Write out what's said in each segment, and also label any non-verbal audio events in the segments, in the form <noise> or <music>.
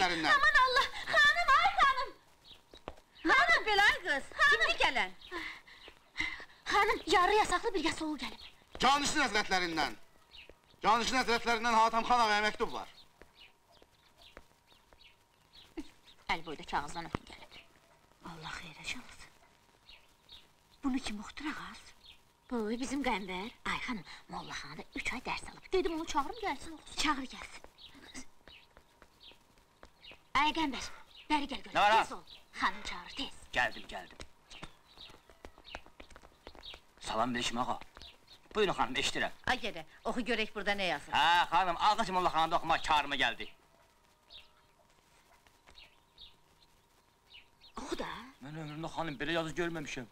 ayaqlarından! Aman Allah! Xanım, ay xanım! Xanım! Bilal qız, kimdir gələn? Xanım, yarı yasaqlı birgə soğuq gəlib. Canişin həzrətlərindən! Canişin həzrətlərindən Hatam xan ağaya məktub var. Əl boyda kağızdan öpün gəlib. Allah xeyrə çalsın. Bunu kim uxduraq az? Bu, bizim qəmbər. Ay xanım, Mollaxanada üç ay dərs alıb. Dedim onu çağırım gəlsin oxusun. Çağır gəlsin. Ay Qəmbər, bəri gəl görək, tez ol. Xanım çağır, tez. Gəldim, gəldim. Salam bilişim, ağa. Buyurun xanım, eşitirəm. Ay gələ, oxu görək burada nə yazır. Hə, xanım, ağaçım Allah xanımda oxumaq karıma gəldi. Oxu da. Mən ömrümdə xanım, belə yazı görməmişəm.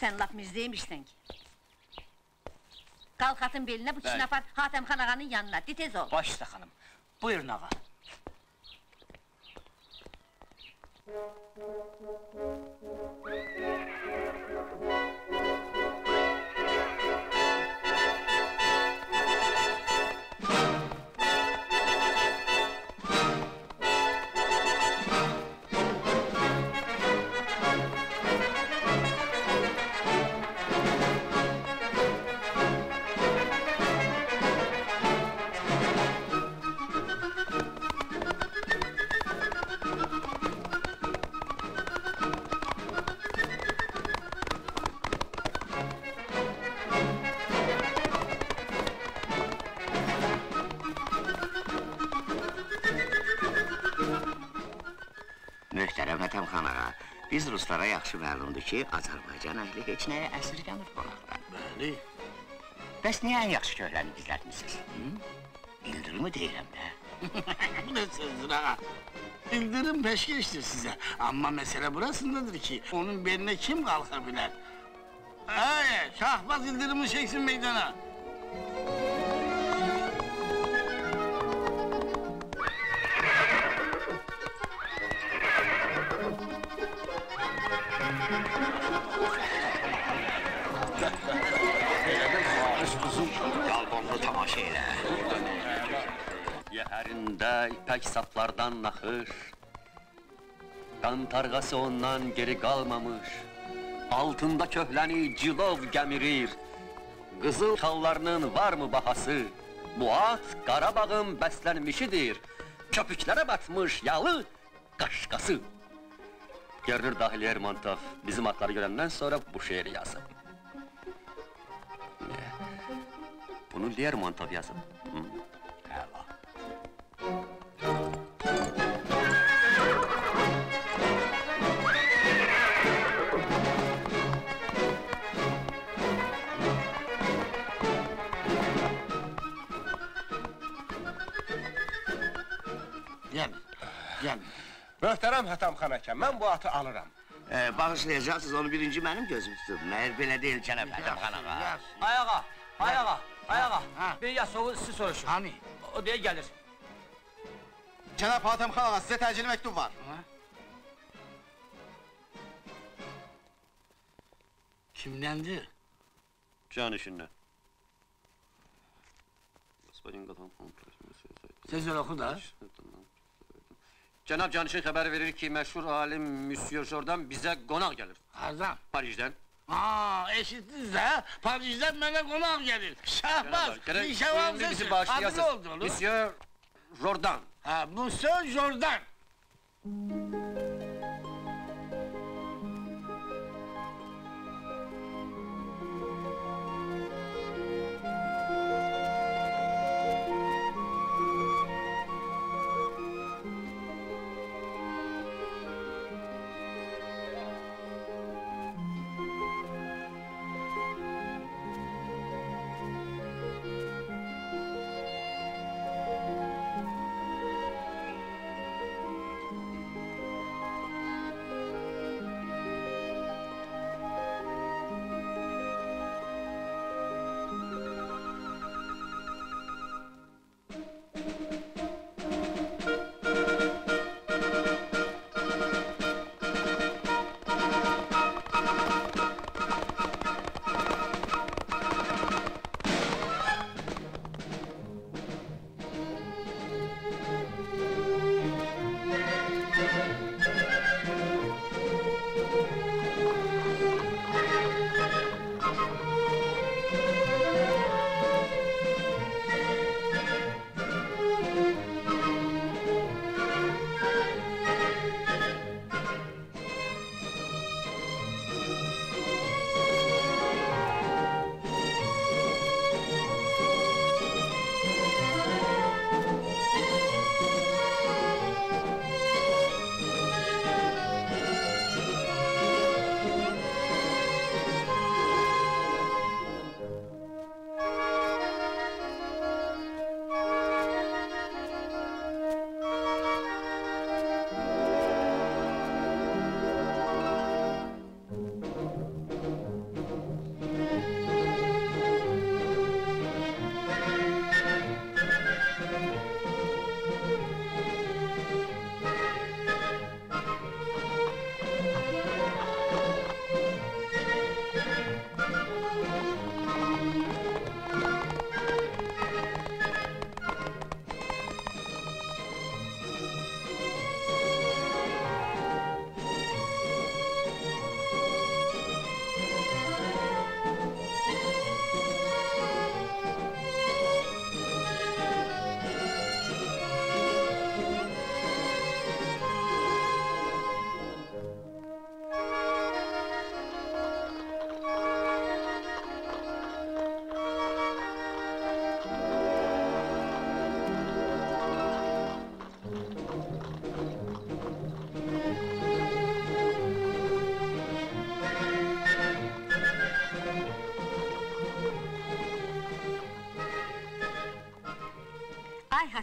Sən lap mirzəymişsən ki. Qalx atın belinə, bu kişnafar Hatəm xan ağanın yanına, di tez ol. Baş üstə xanım, buyurun ağa. Thank you. Yaxşı məlumdur ki, Azərbaycan əhli heç nəyə əsirgəmir qonaqlar. Bəli. Bəs niyə ən yaxşı köhləni gizlətmisiniz? Hı? İldırımı deyirəm də. <laughs> Bu ne sözdür ağa? İldirim peşkeştir size. Ama mesele burasındadır ki, onun beline kim kalkabilir? Ay, Şahbaz İldirim'i çeksin meydana. Tamaşa elə. Yəhərində ipək saplardan naxır Qan tarğası ondan geri qalmamış Altında köhləni cilov gəmirir. Qızıl xallarının varmı bahası? Bu at Qarabağın bəslənmişidir. Köpüklərə batmış yalı qaşqası. Görünür dahi Lermontov bizim atları görəndən sonra bu şeiri yazıb Bunu Lermontov yazıb Hı? Əla Gel, gel. Möhtərəm Hətəm xan əkəm, mən bu atı alıram. Ee, bağışlayacaqsınız, onu birinci mənim gözüm tutub. Məyər belə deyil cənab Hətəm xan ağa. Yaz. Ay Ayağa, ha. bir Yasov'u sizi soruşur. Hani? O diye gelir. Cenab Hatem Khan size təcili mektup var. Ha? Kimdendir? Can işinden. Siz öyle oku da. Cenab Caniş'in haber verir ki meşhur alim Monsieur Jordan bize konak gelir. Hardan? Paris'ten. Aa, eşitiz de Paris'ten bana konak gelir. Şahbaz, bizi mısın? Adı ne oldu oğlum? Monsieur Jordan. Ha, Monsieur Jordan.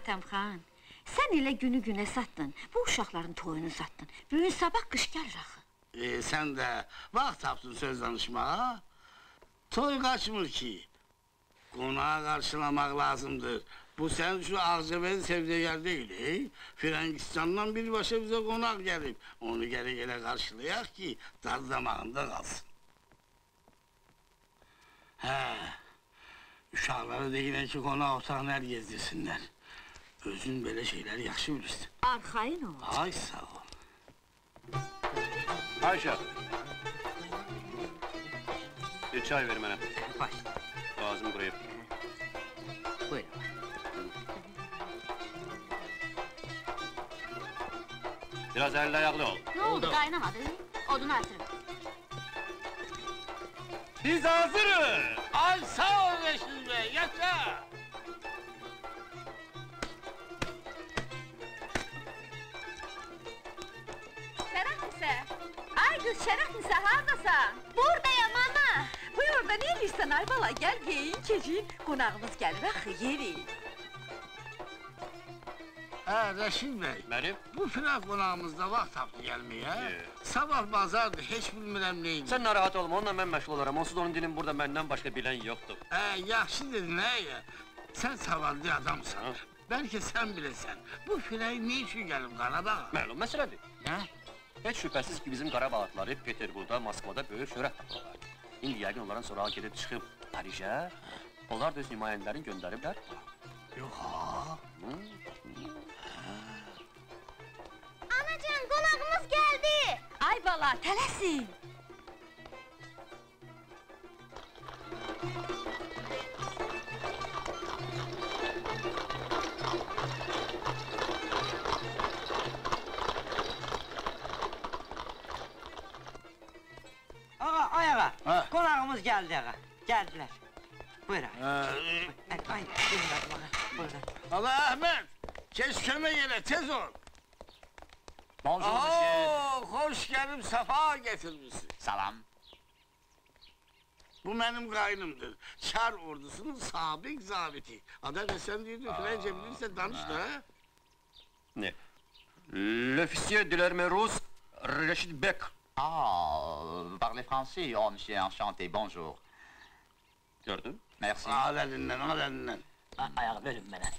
Ay Hatəmxan, sən elə günü günə satdın, bu uşaqların toyunu satdın. Bu gün sabah qış gəlir axı. Ee, sen de vaxt tapdın söz danışmağa. Toy kaçmır ki. Konağı karşılamak lazımdır. Bu sen şu Ağzebeli sevdegar değil, hey? Frangistan'dan birbaşa bize konak gelip, onu geri gele karşılayak ki, tadı damağında kalsın. He, uşaqları deyilən ki, qonaq otağını əl gezdirsinlər. Özün belə şeyləri yaxşı bilirsin. Arxayın ol. Ay sağ ol. Ayşe. Bir çay ver bana. Baş, Ağzım kuruyup. buyurun. Biraz elli ayaklı ol. Ne oldu, kaynamadı? Odunu artırın. Biz hazırız. Ay sağ ol Reşit Bey, yaşa! Nisə? Ay nisə, hardasan? Buradayım ana. Buyur da, ne edirsən ay bala? Gəl yeyin, keçin. Qonağımız gəlir axı, yerik. Ha Reşit Bey, Benim? bu filan qonağımızda vaxt tapdı gəlməyə. Sabah bazardır, heç bilmirəm neyin. Sen narahat olma, onunla ben meşgul olaram. Onsuz onun dilin burada benden başka bilen yoktur. Hə, yaxşı dedin, hə ya. Sən savadlı adamsan. Ha. Bəlkə sən biləsən, bu filan ne üçün gəlib Qarabağa? Məlum məsələdir. Hə? Heç şübhəsiz ki, bizim Qarabağlıları Peterburgda, Moskvada böyük şöhrət tapırlar. İndi yəqin onların sonra gedib çıxıb Parijə, onlar da öz nümayəndələrini göndəriblər. Yox ha. Bacım, qonağımız gəldi. Ay bala, tələsin. Ağa. Ha. Qonağımız gəldi ağa. Gəldilər. Buyur ağa. Ay, ay. Allah Ahmet! Kes köme yere, tez ol! Bonjour. Oo, hoş gelip safa getirmişsin. Salam. Bu benim kaynımdır. Çar ordusunun sabık zabiti. Adak sen diyordu, Frence bilirse danış da. ha? Ne? L'officier de l'armée rose, Rachid Beck. Ah, vous parlez français Oh, monsieur, enchanté, bonjour. Gördün? Merci. Al elinden, al elinden. A- Ayağı verin bana.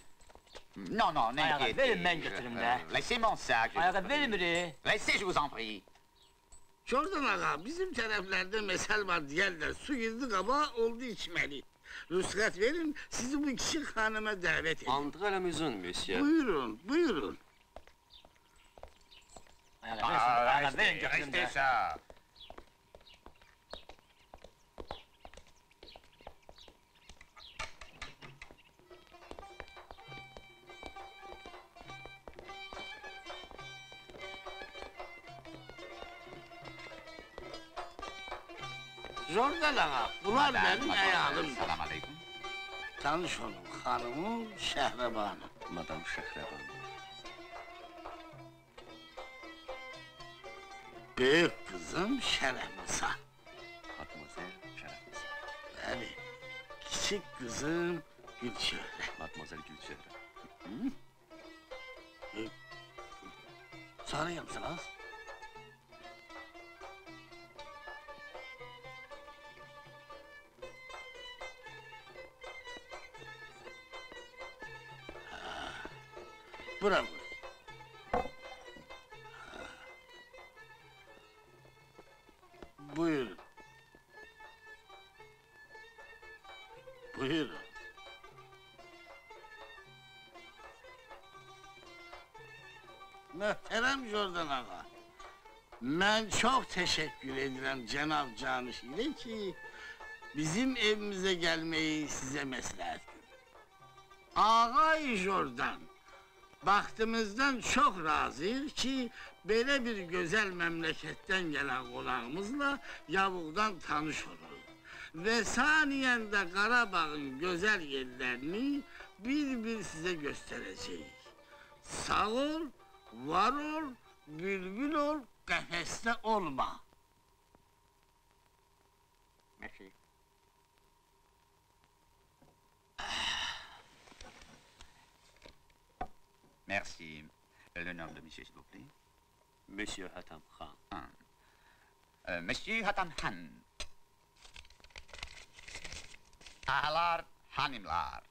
Non, non, Ayağı n'inquiétez. verin, ben götürüm euh, Laissez mon sac. je vous Ayağı prie. verin biri. Laissez, je vous en prie. Jordan ağa, bizim taraflarda mesel var diyorlar. Su girdi kaba, oldu içmeli. Rüskat verin, sizi bu kişi hanıma davet edin. Entre à la maison, monsieur. Buyurun, buyurun. Ah, a este, a este esa. Zor. Selamun aleyküm. Tanış olun, hanımım Şehrebanım. Madam Şehrebanım. Büyük kızım Şerefmasa. Mademoiselle Şerefmasa. Yani küçük kızım Gülçöhre. Mademoiselle Gülçehre. Sarıyor musunuz? Bravo. Mən çox təşəkkür edirəm cənab Canış ilə ki, bizim evimizə gəlməyi sizə məsləhət görür. Ağay Jordan, Baxtımızdan çox razıyıq ki, belə bir gözəl məmləkətdən gələn qonağımızla yavuqdan tanış oluruq. Və saniyən də Qarabağın gözəl yerlərini bir-bir sizə göstərəcəyik. Sağ ol, var ol, bülbül ol, qəfəsdə olma. Merci. Merci. Le nom de monsieur, s'il vous plaît. Monsieur Hatam Khan. Euh, monsieur Hatam Han. Ağalar, hanımlar.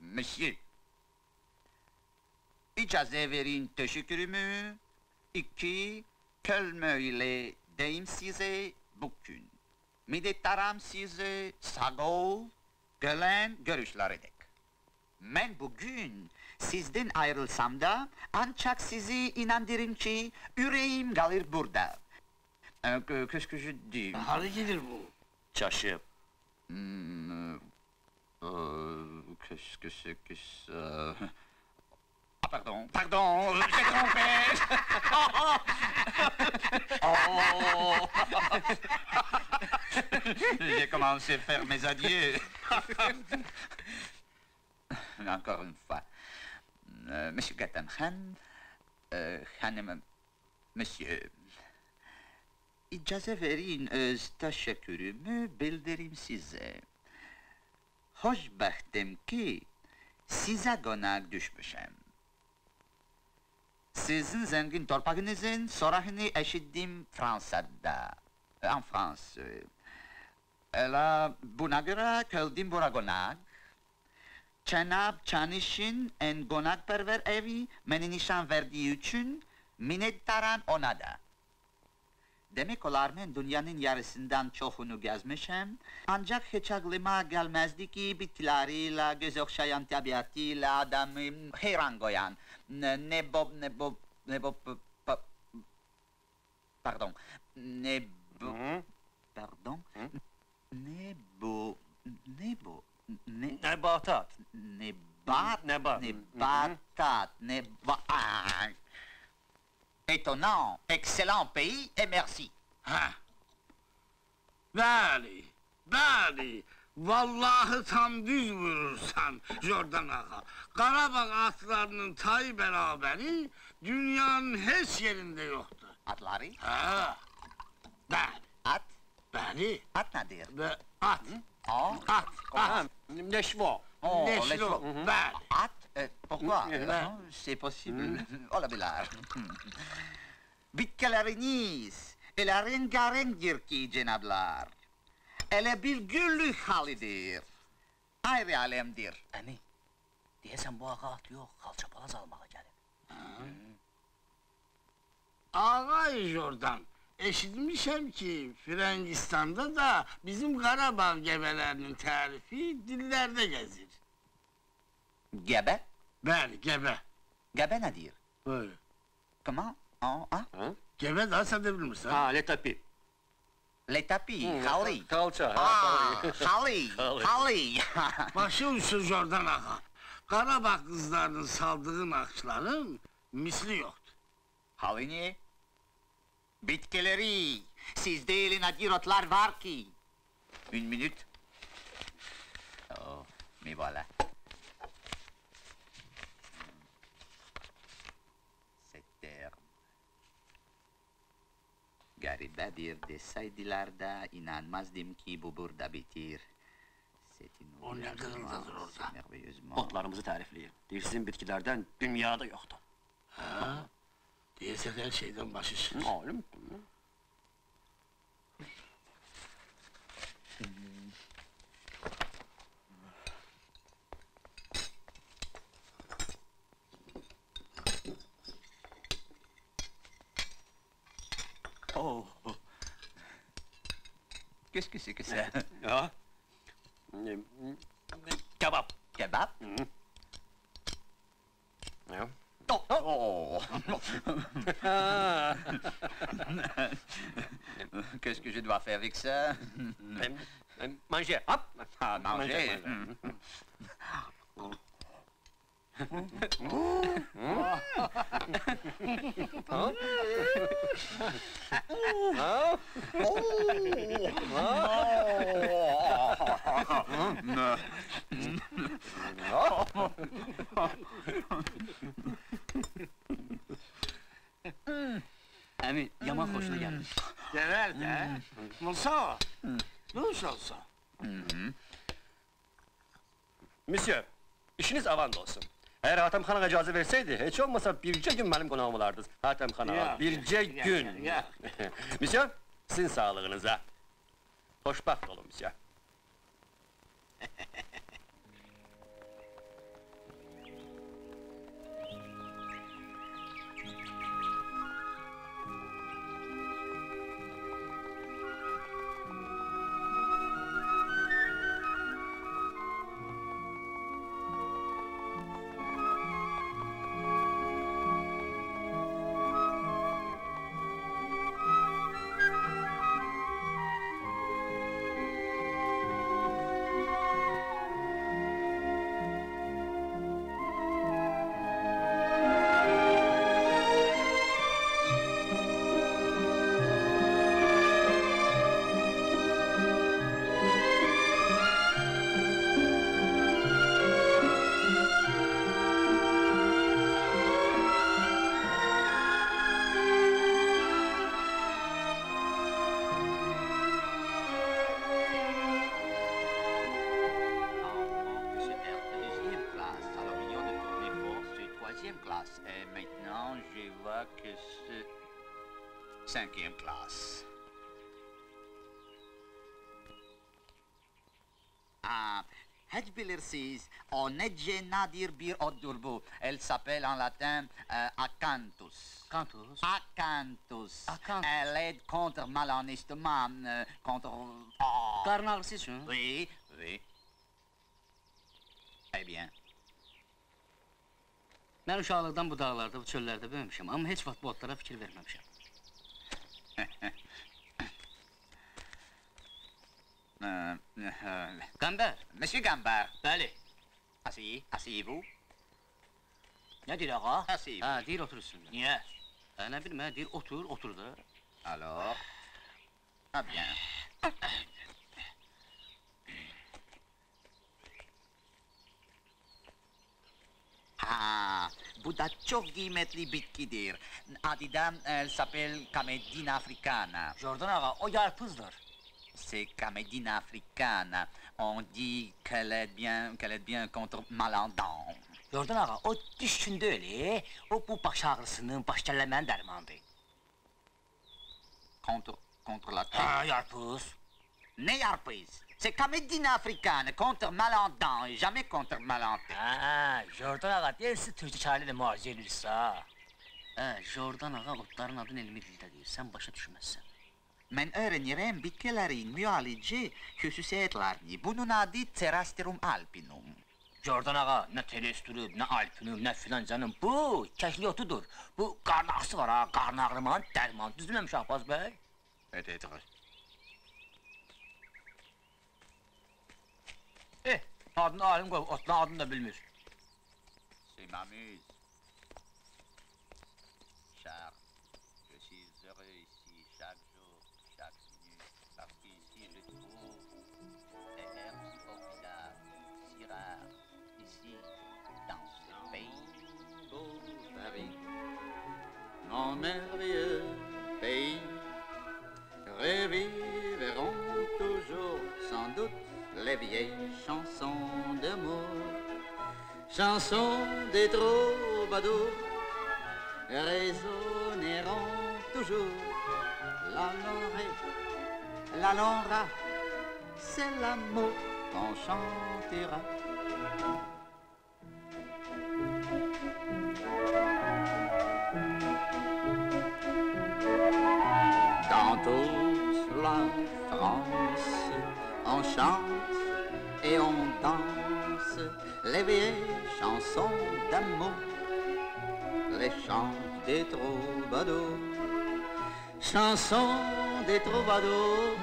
Monsieur. İcazə verin teşekkürümü. İki, kölmeyle deyim size bugün. Minnettarım size sağ ol, gelen görüşler edek. Ben bugün sizden ayrılsam da ancak sizi inandırın ki yüreğim kalır burada. Ee, je dis? Harı gelir bu. Çarşı. Hmm, euh, Qu'est-ce pardon, pardon, j'ai trompé! oh! j'ai commencé à faire mes adieux. Encore une fois. Euh, Monsieur Gatam Khan, euh, hanım, monsieur, İcazə verin öz təşəkkürümü bildirim sizə. Xoşbəxtəm ki, sizə qonaq düşmüşəm. Sizin zəngin torpağınızın sorağını eşitdim Fransada, en France. Elə buna görə gəldim bura qonaq. Cənab Çanış'ın en qonaqpərvər evi məni nişan verdiyi üçün minnettarım ona da. Demek olar ben dünyanın yarısından çoğunu gezmişim. Ancak hiç aklıma gelmezdi ki bitkileriyle, göz okşayan tabiatıyla adamı hayran koyan. Nebob, Nebob, Nebob, pardon, Nebo, pardon, Nebo, Nebo, Nebatat, Nebat, Nebatat, Nebat. Étonnant, excellent pays et merci. Ah. Hein? Vale, vale. Vallahi tam düz vurursan Jordan ağa. Qarabağ atlarının tayı bərabəri dünyanın heç yerində yoxdur. Atları, Ha. Bəli, at, bəli. at nedir? Və at, at, Ha, at. neşvo. oh, laisse- bəli. At, euh, pourquoi? C'est possible. Olabilir. Bitkileriniz, ele rengarenktir ki cenablar. Ele bir güllük halidir. Ayrı alemdir. Əmi, deyəsən bu ağa at yox, xalça palaz almağa gəlib. Ağay Jordan, eşitmişəm ki, Frəngistan'da da bizim Qarabağ gəbələrinin tərifi dillərdə gəzir. Gebe? Bəli, gəbə. Gebe nedir? Böyle. Comment? Oh, ah? Gəbə daha sən də bilmirsən. Ha, letapi. Les tapis, halı. Kalça. ha, Ah, Halı. Ah, Başı uçsuz Jordan ağa. Qarabağ qızlarının saldığı naxışların misli yoxdur. halı ne? Bitkileri, sizde elin adirotlar var ki. Une minute. Oh, me voilà. Garibe bir desaydılar da inanmazdım ki bu burada bitir. Une O ne kırıldadır orada? Otlarımızı tərifləyir. Deyir, sizin bitkilərdən dünyada yoxdur. Ha? Deyirsə hər şeydən başı çıxır. Malum. Oh. Qu'est-ce que c'est que ça? Ya. Kebab. Kebab? Ya. Oh. oh. Ha. <laughs> Qu'est-ce que je dois faire avec ça? Manger. Hop. Ah, manger. manger. <laughs> Əmi, yaman xoşuna gəlir. Gələr də. Musa, duş olsa. Monsieur, işiniz avan olsun. Eğer Hatem Han'a icazə verseydi, hiç olmasa bircə gün mənim qonağım olardınız. Hatem Han'a, yok, gün. <laughs> Monsieur, sizin sağlığınıza. Xoşbaxt olun, Monsieur. <laughs> hiç bilirsiniz. O nece nadir bir otdur bu. Elle s'appelle en latin euh, acanthus. Kantus. Acanthus. Acanthus. Elle aide contre mal en estomac, euh, contre... Oh. Karın ağrısı için. Oui, oui. Eh bien, Ben uşaqlıqdan bu dağlarda, bu çöllərdə böyümüşəm, amma heç vaxt bu otlara fikir verməmişəm. <laughs> euh, euh, Qəmbər, Monsieur Gambard, bəli. asseyez, asseyez-vous. Nə deyir ağa? Asseyez-vous. Hə, deyir otur üstündə. Niyə? Hə, nə bilmə, deyir otur, otur da. Alors, ah bien. Ah, bu da çok kıymetli bitkidir. Adı da elle s'appelle Camedina africana. Jordan ağa, o yarpızdır. c'est comédie africaine. On dit qu'elle est bien, qu'elle est bien contre malandant. Yordan ağa o düşündü öyle, o bu baş ağrısının başlamanın dermandı. Contre, contre la tête. Ha yarpuz. Ne yarpuz? C'est comédie africaine, contre malandan, et jamais contre malantin. Ha, Jordan ağa diye siz Türkçe çağrıyla muazzeliyiz ha. Ha, Jordan ağa otların adını elimi dilde diyor, sen başa düşmezsen. Ben öğrenirim bitkilerin müalicə xüsusiyyətlərini. Bunun adı Terasterum alpinum. Jordan ağa, nə telestürüb, nə alpinum, nə filan canım, bu kəkli otudur. Bu qarın ağrısı var ha, qarın ağrımanın dərmanı. Düzdürməm Şahbaz bəy? Peut-être. Eh, adını alim qoy, otlan adını da bilmir. C'est mon merveilleux pays, revivront toujours sans doute les vieilles chansons d'amour, chansons des troubadours, résonneront toujours. La lorée, La Laura, c'est l'amour qu'on chantera. On chante et on danse les vieilles chansons d'amour, les chants des troubadours, chansons des troubadours,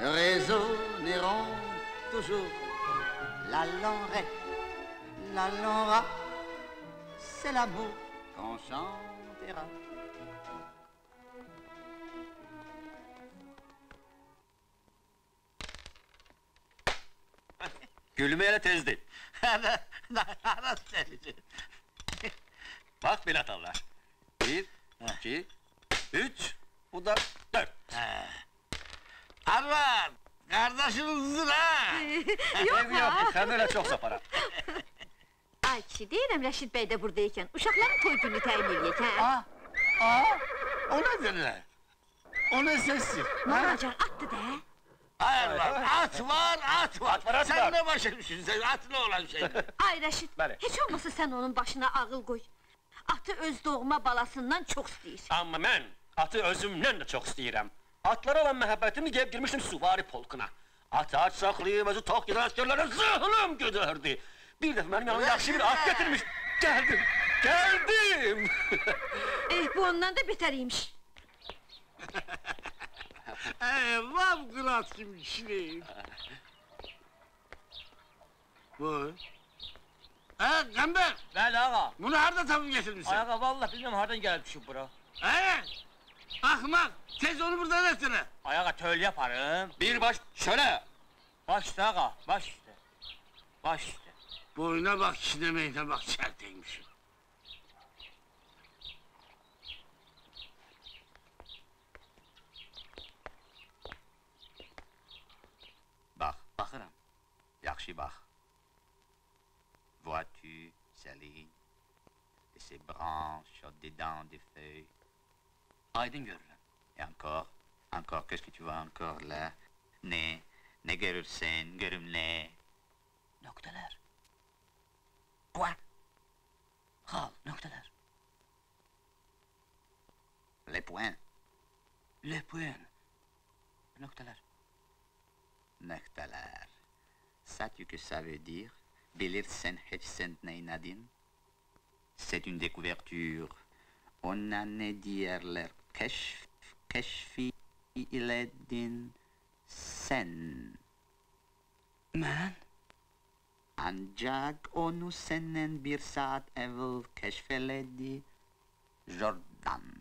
résonneront toujours. La Lorette, la Laura, c'est l'amour qu'on chantera. Gülümü elə tezdir. <laughs> Nasıl edici? <laughs> Bak belə atarlar. Bir, iki, üç, bu da dört. Arvan, kardeşinizdir ha! <laughs> Ev yok, sen öyle çok sapara. Ay kişi deyirəm Rəşid bəy də buradayken, uşaqların toy günü eləyək, hə? Aa, aa, o ne derler? O ne sesdir? Nə olacaq, atdı da. Hayır lan, at var, at var. At var, at sen var. ne başa düşürsen, atlı olan şey. <laughs> Ay Rəşid, Bəli. heç olmasa sən onun başına ağıl qoy. Atı öz doğma balasından çox istəyir. Amma mən atı özümdən də çox istəyirəm. Atlara olan məhəbbətimi deyib girmişdim süvari polkuna. Atı aç saxlayıb, özü tox gedən əsgərlərə zıhlım gedərdi. Bir dəfə mənim yanıma yaxşı bir at gətirmiş. Gəldim, gəldim. Eh, bu ondan da betər imiş. <laughs> Ee, kırat şimdi kişiliğim. Bu. Ha, Gamber, Bəli ağa. bunu harda tapıp getirmişsin? Ayağa vallahi bilmirəm hardan gəlib düşüb bura. He? Ahmak, tez onu buradan etsene. Ayağa töl yaparım. Bir baş şöyle. Baş üstə ağa, baş üstə. Baş üstə. Boyuna bak, çiğnemeyine bak, çerteymiş. Baxıram. Vois-tu ces lignes et ces branches au-dedans des feuilles? Aydın görürəm. Et encore, encore, qu'est-ce que tu vois encore là? Ne, ne görürsen, görümle. Noktalar. Point. Hal, noktalar. Les points. Le point. Noktalar. Noktalar. Sais-tu que ça veut dire? Bilirsen hepsen neynadin? C'est une découverture. Ona ne diyerler? Keşf, keşfi iledin sen. Mən? Ancak onu senden bir saat evvel keşfeledi Jordan.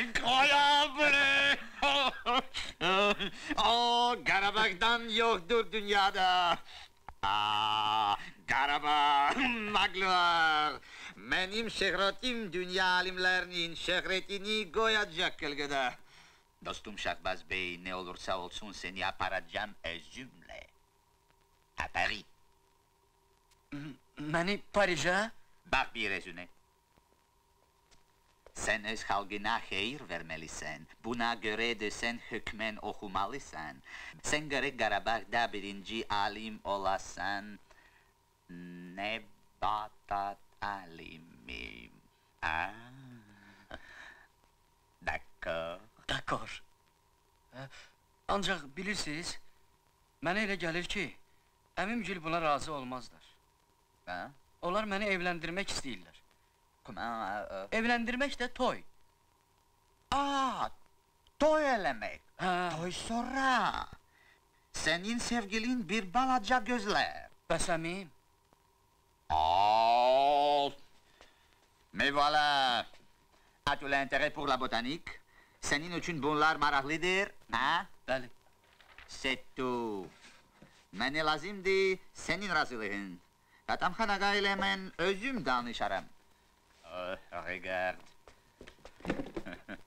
Incroyable! oh, Karabak'tan yoktur dünyada. Karabağ, <laughs> maglular. Benim şehretim dünya alimlerinin şehretini koyacak gölgede. Dostum Şahbaz Bey ne olursa olsun seni yaparacağım özümle. À Paris. Məni Parijə? Bak bir rezüne. Sen halkına hayır vermelisin. Buna göre de sen hükmen okumalısın. Sen gerek Karabağ'da birinci alim olasan... Nebatat alimi. Ah. D'accord. D'accord. Hə, Ancaq bilirsiniz, mənə elə gəlir ki, əmimgil buna razı olmazlar. Ha? Onlar məni evləndirmək istəyirlər. Evləndirmək də toy. Aa, toy elemek. Hə, Toy sonra. Senin sevgilin bir balaca gözler. bəs əmim? Oh Mais voilà As-tu l'intérêt pour la botanique Senin için bunlar maraqlıdır, ha? Bəli. C'est tout. Mənə lazımdır senin razılığın. Katamxanağa ilə mən özüm danışarım. Oh, regarde. <laughs>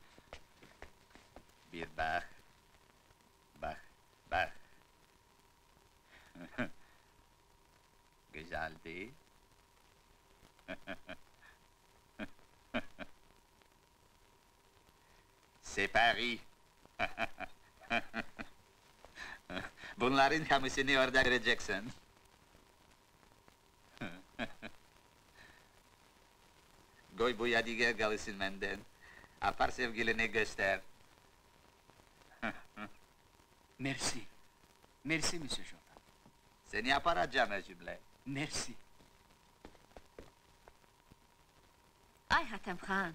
bir bak. Bak, bak. <laughs> Güzel değil. <laughs> C'est Paris. Bunların hamisini orada göreceksin. Koy bu yadigar benden. Apar sevgilini göster. <laughs> Merci. Merci, Monsieur Jordan. Seni yaparacağım özümle. Merci. Ay Hatəm xan,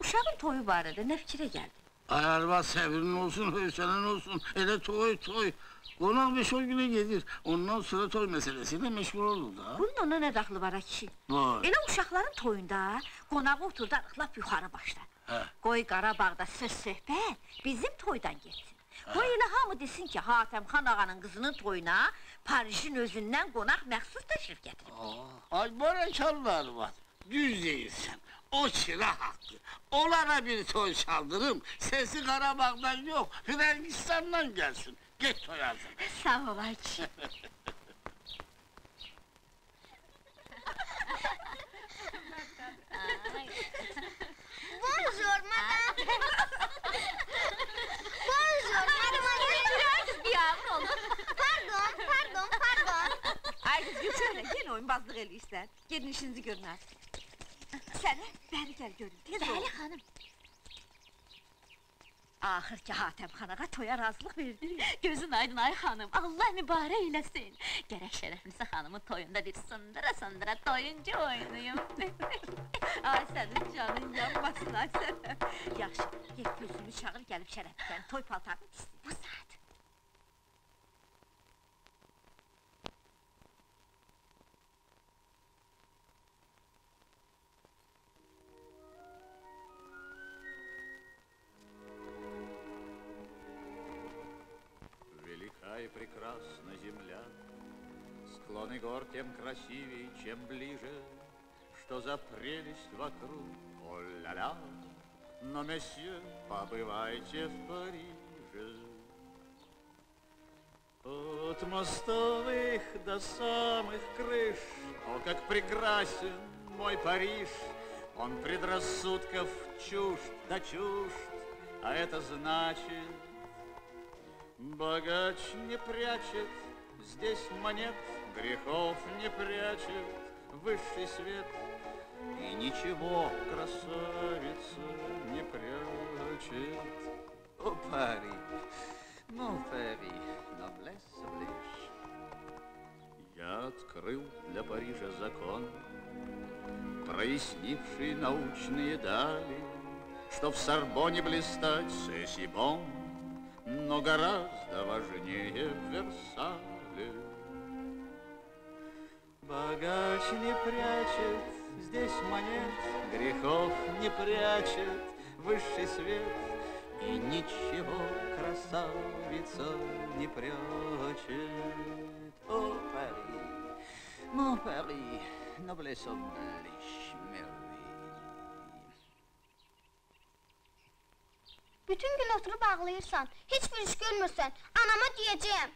uşağın toyu barədə nə fikrə gəldin? Ay arvad səbrin olsun, hövselen olsun. Elə toy toy. Konak beş on güne gelir. Ondan sonra toy meselesiyle meşgul olur da. Bunun ona nə daxlı var kişi? Vay. Elə uşaqların toyunda qonaq oturdarıq lap yuxarı başda. Hə. Qoy Qarabağda söz söhbət bizim toydan getsin. Qoy elə hamı desin ki, Hatəm xan ağanın qızının toyuna Parijin özündən qonaq məxsus təşrif gətirib. Ay barakallah arvad. Düz değilsen. O çıra hakkı. Onlara bir toy çaldırım. Sesi Karabağ'dan yok. Frangistan'dan gelsin. Geç toy ağzına. Sağ ol ay kişi. <laughs> Bonjour, madame. Bonjour, mademoiselle. Bir yavru oldu. Pardon, pardon, pardon. Ay kız git şöyle, gene oyunbazlık eləyirsən. Gedin işinizi görün artık. Səni, bəri gəl görün, tez ol. Xanım. Axır ki Hatəm xanağa toya razılıq verdi. Gözün aydın ay xanım. Allah mübarək eləsin. Gərək şərəflisi xanımın toyunda bir sındıra sındıra toyuncu oynayım. <laughs> Ay sənin canın yanmasın ay sən. Yaxşı, get gözünü çağır gəlib şərəfdən toy paltarını tiksin. Bu saat. И прекрасна земля, Склоны гор тем красивее, чем ближе, Что за прелесть вокруг, о-ля-ля. Но, месье, побывайте в Париже. От мостовых до самых крыш, О, как прекрасен мой Париж! Он предрассудков чужд да чужд, А это значит, Богач не прячет здесь монет грехов не прячет высший свет. И ничего красавица не прячет. О, Пари, mon Пари, noblesse oblige. Я открыл для Парижа закон, прояснивший научные дали, что в Сорбоне блистать сесибон, но гораздо важнее в Версале. Богач не прячет здесь монет, грехов не прячет высший свет, и ничего красавица не прячет. О, Пари, mon Пари, noblesse oblige, Bütün gün oturup ağlayırsan, hiçbir iş görmürsən, anama diyeceğim.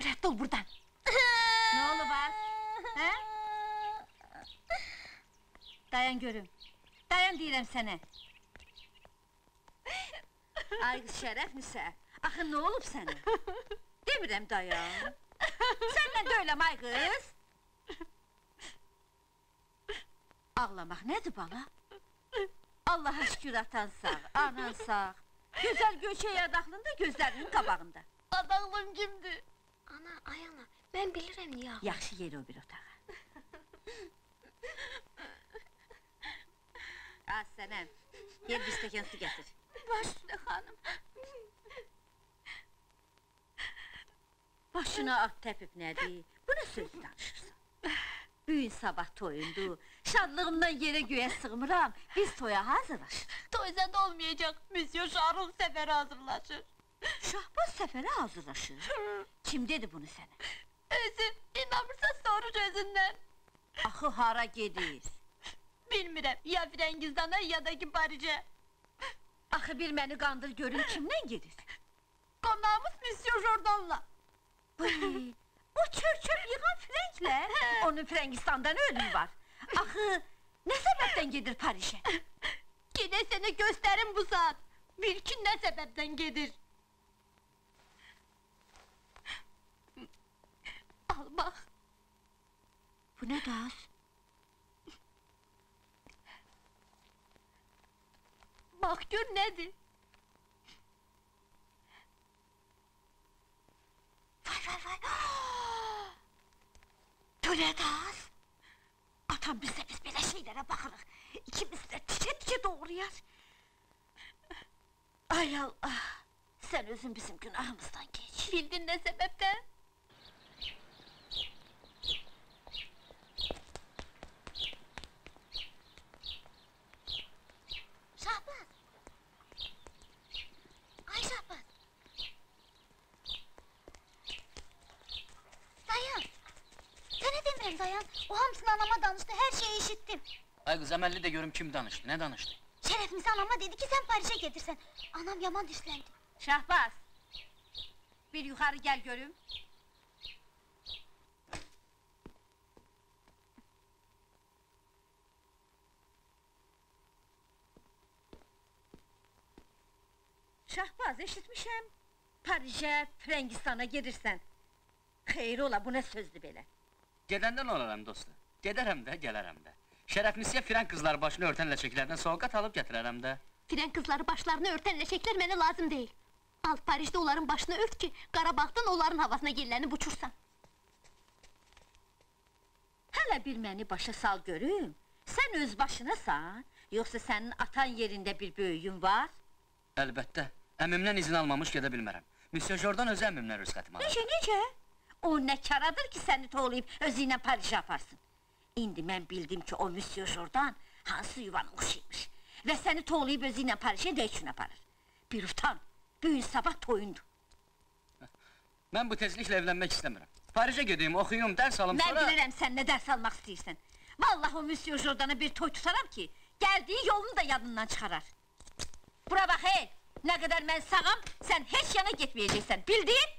Rədd ol buradan. <laughs> ne oldu bas? He? Dayan görüm. Dayan deyirəm sənə. Ay şərəf misə? Axı nə olub sənə? Demirəm dayan. Sənlə döyləm ay qız. Ağlamaq nədir bala? Allaha şükür atan sağ, anan sağ. Gözəl göçək yadaqlında gözlərinin qabağında. Adağlım kimdi? Ana, ay ana, ben bilirim niye ağlayır. Yaxşı yeri o bir otağa. Az sənəm, gel bir stəkan su gətir. Baş üstüne hanım. Başına at təpib nədir? Bu nə söz danışırsan? Bu gün sabah toyundu, şadlığımdan yerə göyə sığmıram, biz toya hazırlaşırıq. Toyza da olmayacak, Monsieur Şahruk seferi hazırlaşır. Şahbaz səfərə hazırlaşır. <laughs> Kim dedi bunu sənə? Özü, inanmırsa soruş özünden. Axı hara gedir? Bilmirəm, ya Frengizdan'a ya da ki Paris'e. Axı bir məni qandır görüm kimlə gedir? Konağımız Monsieur Jordan'la. Vay, O çör-çör yığan frenklə, <laughs> onun Frankistan'dan ölümü var. Axı, nə səbəbdən gedir Parişə? Gedə <laughs> sənə göstərim bu saat. Bilkin nə səbəbdən gedir? Al, bax. Bu nə qaz? Bax, gör nədir? Vay vay vay! <gasps> Töləgaz! Atam bizə biz belə şeylərə baxırıq. İkimiz də tikə-tikə doğrayar. Ay Allah! Sən özün bizim günahımızdan geç. Bildin ne sebepten? Şahbaz! Ay Şahbaz! Dayan! Sənə demirəm hamısını anama danışdı, hər şeyi eşittim. Ay qız, əməlli də görüm kim danışdı, nə danışdı? Şerefimiz anama dedi ki sen Paris'e getirsen. Anam yaman düşlendi. Şahbaz! Bir yuxarı gəl görüm. Şahbaz, eşitmişəm. Paris'e, Frangistan'a gedirsən. Xeyri ola, bu nə sözdür belə? Gedəndən olaram dostum. Gedərəm də, gələrəm də. Şərəfnisiyə firan qızlar başını örtən ləçəklərdən sovqat alıb gətirərəm də. Fren kızları başlarını örten leşekler mənə lazım değil. Al Paris'te onların başını ört ki, Qarabağdan onların havasına gillenip uçursan. Hələ bir məni başa sal görüm. Sən öz başınasan, yoxsa sənin atan yerində bir böyüyün var? Əlbəttə, əmimdən izin almamış gedə bilmərəm. Müsyo Jordan özü əmimdən rüsxətimi alır. Necə, necə? O nə karadır ki, səni toğlayıb özü ilə Paris'e aparsın? İndi mən bildim ki, o Monsieur Jordan hansı yuvanın quşuymuş. Və səni toğlayıb özü ilə Paris'e də üçün aparır. Bir utan, bu gün sabah toyundu. Mən bu tezliklə evlənmək istəmirəm. Parisə gedeyim, oxuyum, dərs alım, Mən sonra... bilirəm sən nə dərs almaq istəyirsən. Vallahi o Monsieur Jordan'a bir toy tutaram ki, gəldiyi yolunu da yadından çıxarar. Bura bax hey, nə qədər mən sağam, sən heç yana getməyəcəksən, bildin?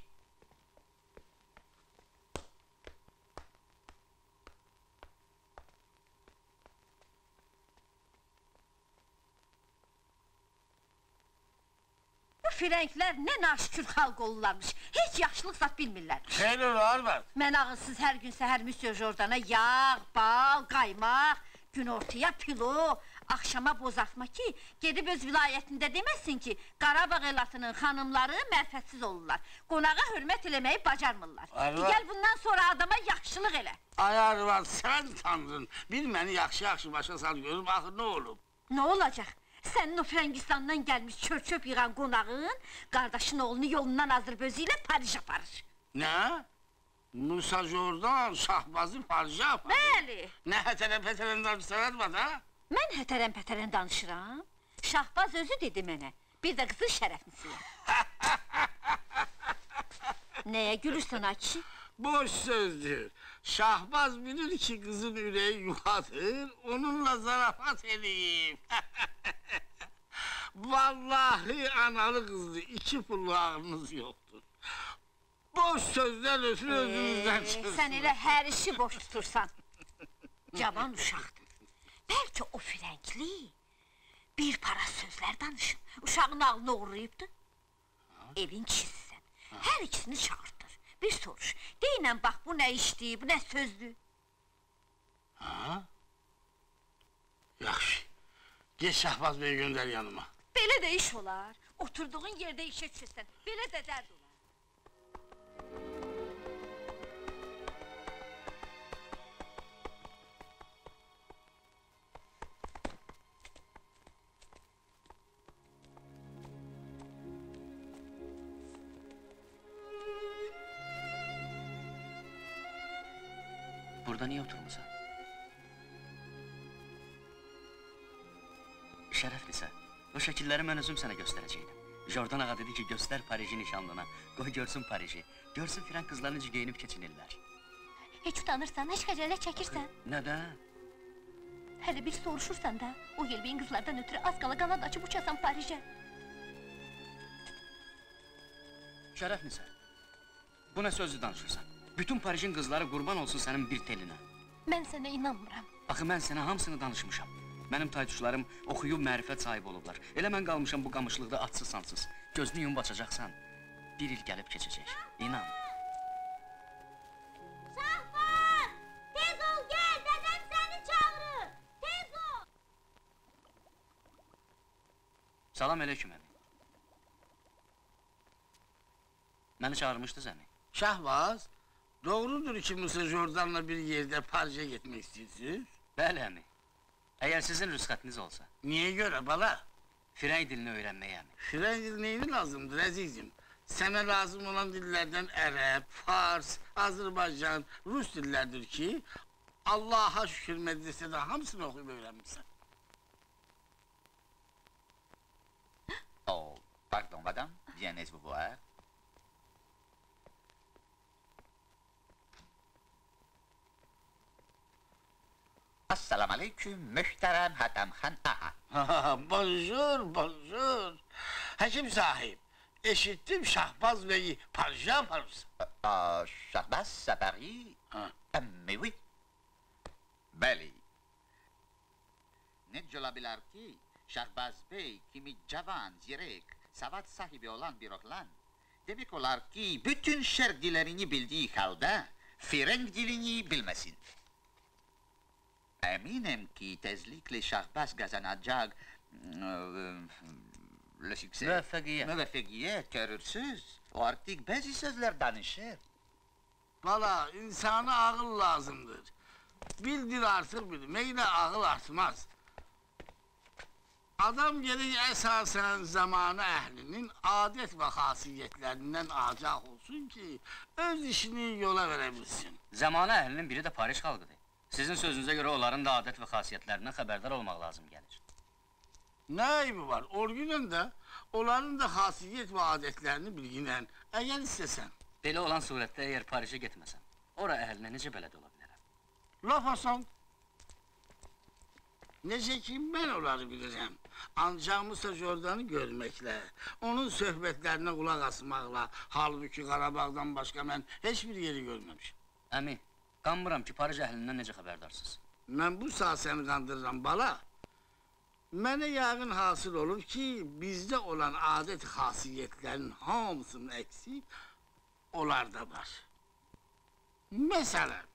Bu Frenklər nə naşükür xalq olurlarmış. Heç yaxşılıq zat bilmirlər. Xeyr ola Arvad. Mən ağılsız hər gün səhər Müsyo Jordana yağ, bal, qaymaq, gün ortaya pilo, axşama bozartma ki, gedib öz vilayətində deməsin ki, Qarabağ elatının xanımları mərfətsiz olurlar. Qonağa hörmət eləməyi bacarmırlar. Allah! Gəl bundan sonra adama yaxşılıq elə. Ay Arvad, sən tanrın. Bir məni yaxşı-yaxşı başa sal görüm, axı nə olub? Nə olacaq? Sənin o Frəngistandan gəlmiş çör-çöp yığan qonağın qardaşın oğlunu yolundan Azərbaycan ilə Parij aparır. Nə? Musa Jordan, Şahbazı Parca apar. Bəli. Nə hətələ pətələn danışsalar var ha? Mən hətərəm-pətərən danışıram. Şahbaz özü dedi mənə. Bir də qızın şərəflisiyəm. <laughs> Nəyə gülürsən ay kişi? Boş sözdür. Şahbaz bilir ki kızın yüreği yuhadır, onunla zarafat edeyim. <laughs> Vallahi analı kızlı iki pullu ağrınız yoktur. Boş sözler ötürü özünüzden Ee, çıksın. sən elə hər işi boş tutursan. Cavan uşaqdır. Bəlkə o Frenkli bir para sözlər danışıb, uşağın ağlını uğrayıbdı. Evin kişisən. Hər ikisini çağırtdır. Bir soruş. Deyinən bax bu nə işdir, bu nə sözdür? Ha? Yaxşı. Geç Şahbaz Bey'i gönder yanıma. Belə də iş olar. Oturduğun yerdə işə düşürsən. Belə də dərd niyə oturmusan? Şərəflisə, o şəkilləri mən özüm sənə göstərəcəkdim. Jordan ağa dedi ki, göstər Pariji nişanlına, qoy görsün Pariji, görsün filan qızlar necə geyinib keçinirlər. Heç utanırsan, heç xəcalət çəkirsən. Nədən? Hələ bir soruşursan da, o yelbeyin qızlardan ötürü az qala qanad açıb uçasan Parijə. Şərəflisə, bu nə sözü danışırsan? Bütün Parijin qızları qurban olsun sənin bir telinə. Mən sənə inanmıram. Axı mən sənə hamısını danışmışam. Mənim taytuşlarım oxuyub mərifət sahibi olublar. Elə mən qalmışam bu qamışlıqda atsız sansız. Gözünü yumub açacaqsan, bir il gəlib keçəcək. İnan. Şahbaz! Tez ol gel, dedem seni çağırır. Tez ol. Salam aleyküm əmi. Məni çağırmışdınız əmi. Şahbaz, doğrudur ki Musa Jordan'la bir yerde Paris'e gitmek istiyorsunuz. Bəli əmi. Əgər sizin rüsxətiniz olsa, Niye göre bala? firəng dilini öyrənməyə əmi. Frenk neyini lazımdır azizim? Sana lazım olan dillerden Arap, Fars, Azerbaycan, Rus dillerdir ki Allah'a şükür medresede hamısını okuyup öğrenmişsin. Oh, pardon madame, viens vous voir. Assalamu aleyküm, mühterem Hatemhan Ağa. <laughs> bonjour, bonjour. Hekim sahip, eşittim Şahbaz Bey'i Paris'e yaparız. Aa, Şahbaz. Ah, mais oui. Bəli. Necə ola bilər ki, Şahbaz Bey kimi cavan, zirek, savad sahibi olan bir oğlan, demek olar ki, bütün şer dilerini bildiği halde, Frenk dilini bilmesin. Eminem qui tezlik les xarbas gazanacak lüksü. Müvəffəqiyyət. Müvəffəqiyyət görürsüz. O artıq bəzi sözlər danışır. Bala, insana ağıl lazımdır. Bildir artıq bilməklə ağıl artmaz. Adam gerək əsasən zamanı əhlinin adət və xasiyyətlərindən acaq olsun ki, öz işini yola verə bilsin. Zamanı əhlinin biri də Paris xalqıdır. Sizin sözünüzə görə onların da adət və xasiyyətlərindən xəbərdar olmaq lazım gəlir. Ne ayıbı var? Orgünün de onların da hasiyet ve adetlerini bilginen eğer istesen. Belə olan surətdə əgər Parisə getməsəm, ora əhlinə necə bələd ola bilərəm? Laf asan. Necə ki ben onları bilirim. Ancaq Musa Jordan'ı görməklə, onun söhbətlərinə qulaq asmaqla, halbuki Qarabağdan başqa mən heç bir yeri görməmişim. Əmi, qanmıram ki, Paris əhlindən necə xəbərdarsınız? Mən bu saat səni qandırıram bala. Mənə yəqin hasıl olur ki, bizdə olan adət xasiyyətlərin hamısının əksi onlarda var. Məsələn,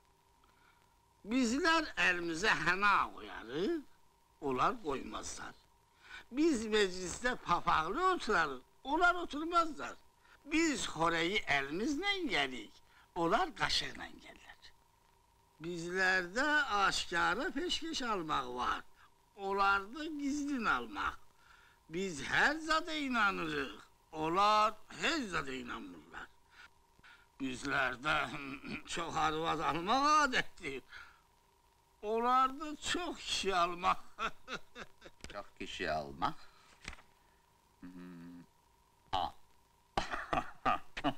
bizlər əlimizə həna qoyarıq, onlar qoymazlar. Biz meclisdə papaqlı oturarıq, onlar oturmazlar. Biz xorəyi əlimizlə yerik, onlar qaşıqla yerlər. Bizlərdə aşkara peşkeş almaq var, onlarda gizlin almaq. Biz hər zada inanırıq, onlar heç zada inanmırlar. Bizlərdə <clears throat> çox arvad almaq adətdir. Onlarda çox kişi almaq. <laughs> Çok kişi almak. Hmm. <laughs> Ah.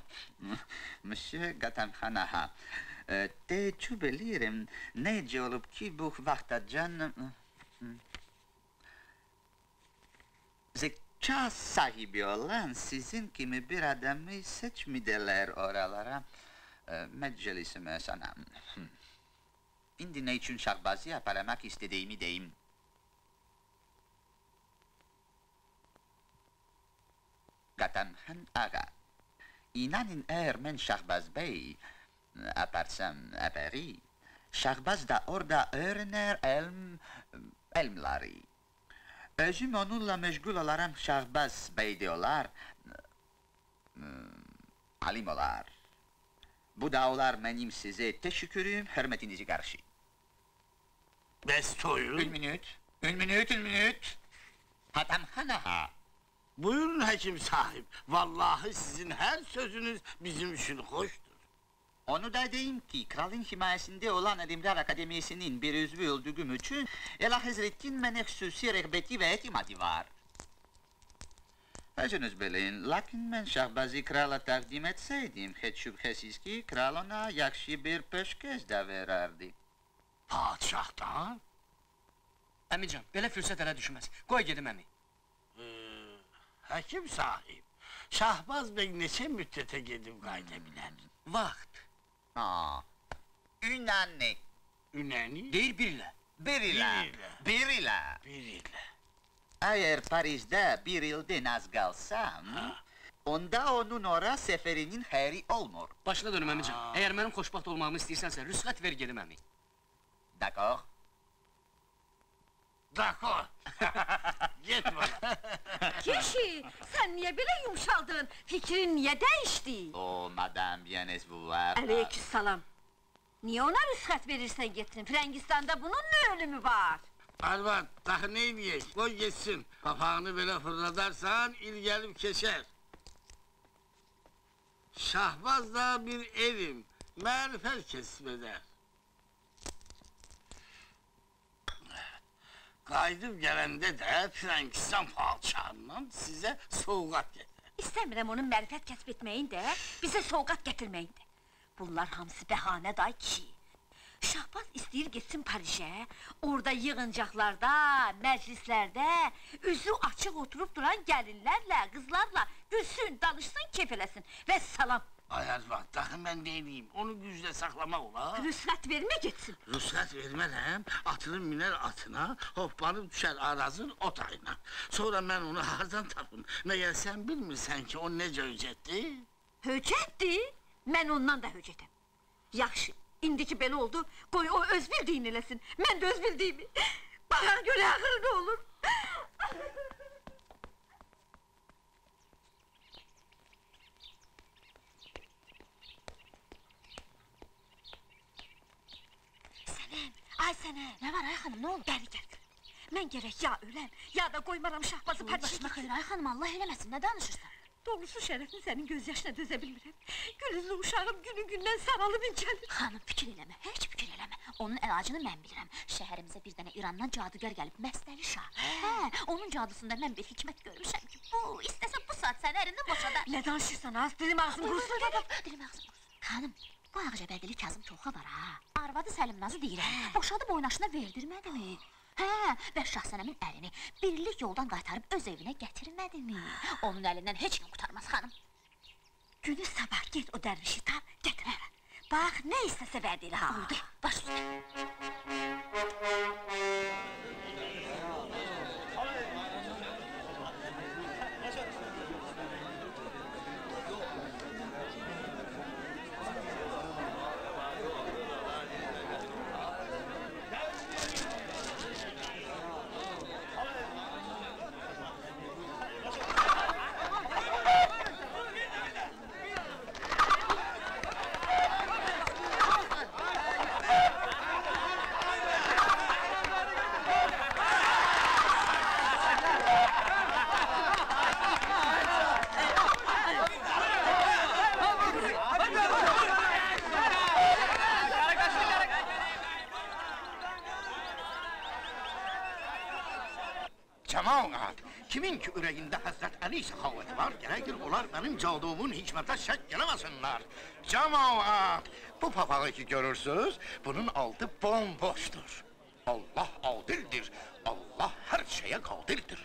Monsieur Gatanhanaha, e, tecrübelerim nece olup ki bu vakta can... Zeka sahibi olan sizin kimi bir adamı seçmideler oralara. E, meclisime sana. Şimdi ne için şahbazı yaparamak istediğimi deyim. Gatanhan Aga. İnanın eğer ben Şahbaz Bey yaparsam yapari, Şahbaz da orada öğrenir elm, elmleri. Özüm onunla meşgul olarak Şahbaz Bey diyorlar. Hmm, Alim olar. Bu da olar benim size teşekkürüm, hürmetinizi karşı. Bestoyun. Bir minut, bir minut, bir minut. Hatam hana. Buyurun hekim sahip. Vallahi sizin her sözünüz bizim için hoştur. Onu da diyeyim ki, kralın himayesinde olan Edimler Akademisi'nin bir üzvü olduğum için, Ela Hazrettin bana hususi rağbeti ve etimadı var. Özünüz bilin, lakin ben Şahbazı krala takdim etseydim, hiç şüphesiz ki kral ona yakşı bir peşkeş de verirdi. Padişahdan? Əmican, belə fürsət ələ düşməz. Qoy gedim əmi. Ee, hekim sahip. Şahbaz Bey neçə müddete gedib qayda bilər? Vaxt. Aa, ünanni, Ünəni? Deyir bir ilə. bir ile, Bir ile. bir ile. Bir ilə. Eğer Paris'te bir yıldan az kalsam, onda onun ora seferinin heri olmur. Başına dönüm əmican. Əgər mənim xoşbaxt olmağımı istəyirsənsə, rüsxət ver gedim əmi. D'accord? Dako. <laughs> Git bana. Kişi, sen niye böyle yumuşaldın? Fikrin niye değişti? Madame, bien es vous voir. Aleykümselam. Niye ona rüşvet verirsen getirin? Frangistan'da bunun ne ölümü var? Arvad, daha ne diyek? Koy geçsin. Papağını böyle fırlatarsan il gelip keser. Şahbaz da bir elim, marifet kesmeder. Qayıdıb gələndə də Frankistan palçarından sizə soğuqat gətirəm. İstəmirəm onun mərifət kəsb etməyin də, bizə soğuqat gətirməyin də. Bunlar hamısı bəhanə day ki. Şahbaz istəyir getsin Parijə, orada yığıncaqlarda, məclislərdə, üzü açıq oturub duran gəlinlərlə, qızlarla gülsün, danışsın, kef eləsin və salam. Ay Arvad, daha mən deyileyim, onu güclə saxlamaq olar. Rüsvet verme gitsin. Rüsxət vermərəm, atını minər atına, hoppanıb düşər arazın o tayına. Sonra mən onu hardan tapım? Məgər sən bilmirsən ki, o necə öcətdi? Höcetdi, ben ondan da höcetim. Yaxşı, indiki belə oldu, qoy o öz bildiğini eləsin, mən də öz bildiğimi. Bana göre ne olur? Ay Sənem. Nə var ay xanım, nə oldu? Bəri gəl. Mən gərək ya öləm, ya da qoymaram şahbazı Başıma padişah. xeyr ay xanım, Allah eləməsin, nə danışırsan? Doğrusu şərəfin sənin göz yaşına dözə bilmirəm. Gülüzlü uşağım günü gündən saralıb incəlir. Xanım, fikir eləmə, heç fikir eləmə. Onun əlacını mən bilirəm. Şəhərimizə bir dənə İrandan cadugar gəlib, Məstəli Şah. Hə, onun cadusunda mən bir hikmət görmüşəm ki, bu, istəsə bu saat səni ərindən boşada. Nə danışırsan az, dilim ağzım qurusun. Dilim ağzım qurusun. Xanım, bu ağcabədili Kazım çoxa var ha. Arvadı Səlimnazı deyirəm, boşadıb oynaşına verdirmədimi? Hə, və Şahsənəmin əlini birlik yoldan qaytarıb öz evinə gətirmədimi? Onun əlindən heç nə qurtarmaz xanım. Günü sabah get o dərvişi tap, gətir ərə. Bax, nə istəsə elə ha. Oldu, baş üstə. Cemaat, kimin ki ürəyində Həzrət Əli səxavəti var, gərəkdir onlar mənim cadumun hikmətə şək eləməsinlər. Cemaat, bu papağı ki görürsünüz, bunun altı bomboşdur. Allah adildir, Allah hər şeyə qadirdir.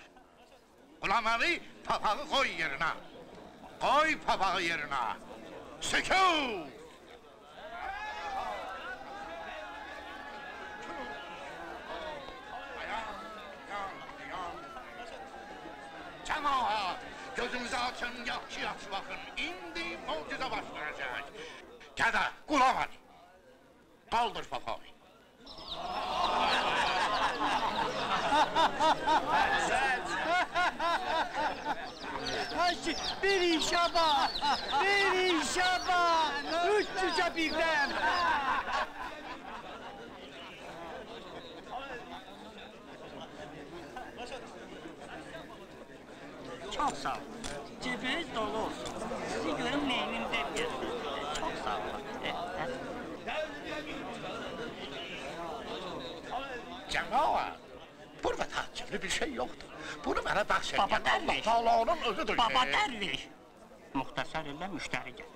Qulam Əli, papağı qoy yerinə. Qoy papağı yerinə. Sükut! Cemaat, gözünüzü açın, yaxşı-yaxşı baxın, indi mucizə baş verəcək. Gədə, qulaq at. Qaldır papağını. bir işə bax, bir işə bax, üç cücə birdən. Çox sağ olun. Cibiniz dolu olsun. Sizi görüm meynimdə bir. Çox sağ olun. Cemaat, burada tacirli bir şey yoktur. Bunu mənə bəxş edin. Baba dərviş. Allah onun özüdür. Baba dərviş. Muxtəsər elə müştəri gəl.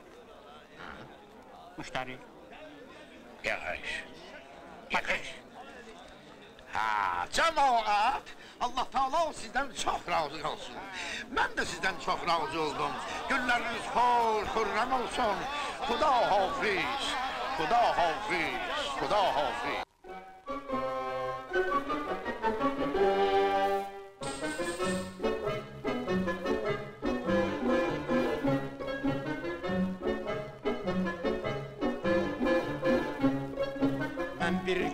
Müştəri. Yaxş. Yaxş. Ha, cemaat. Allah Taala o sizdən çox razı olsun. Mən də sizdən çox razı oldum. Günləriniz xor, xürrəm olsun. Xuda hafiz. Xuda hafiz. Xuda hafiz. Thank you.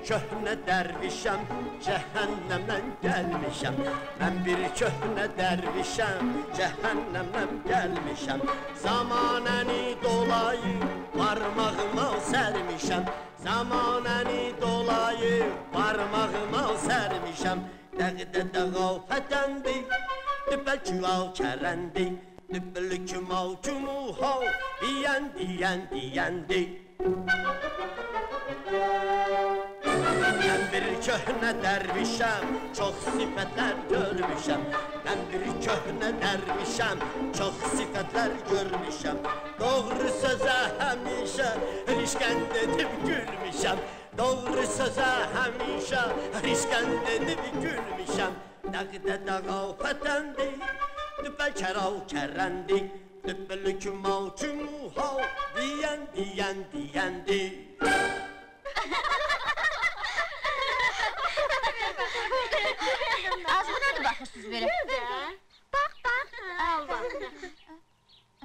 köhnə dərvişəm, cəhənnəmdən gəlmişəm. Mən bir köhnə dərvişəm, cəhənnəmdən gəlmişəm. Zamanəni dolayıb barmağıma sərmişəm. Zamanəni dolayıb barmağıma sərmişəm. Dəqdə dəğav fətəndi, dübəl küval kərəndi, dübəl kümal kümuhav, deyən, deyən, deyəndi. Thank you. Mən bir köhnə dərvişəm, çox sifətlər görmüşəm. Mən bir köhnə dərvişəm, çox sifətlər görmüşəm. Doğru sözə həmişə rişqənd edib gülmüşəm. Doğru sözə həmişə rişqənd edib gülmüşəm. Dəqdə dəqa fətəndi, düpə kərav kərəndi Düpülü kümav kümuhav, deyən, deyən, deyəndi <laughs> Az buna da bakırsınız böyle. Bak bak. Al bak.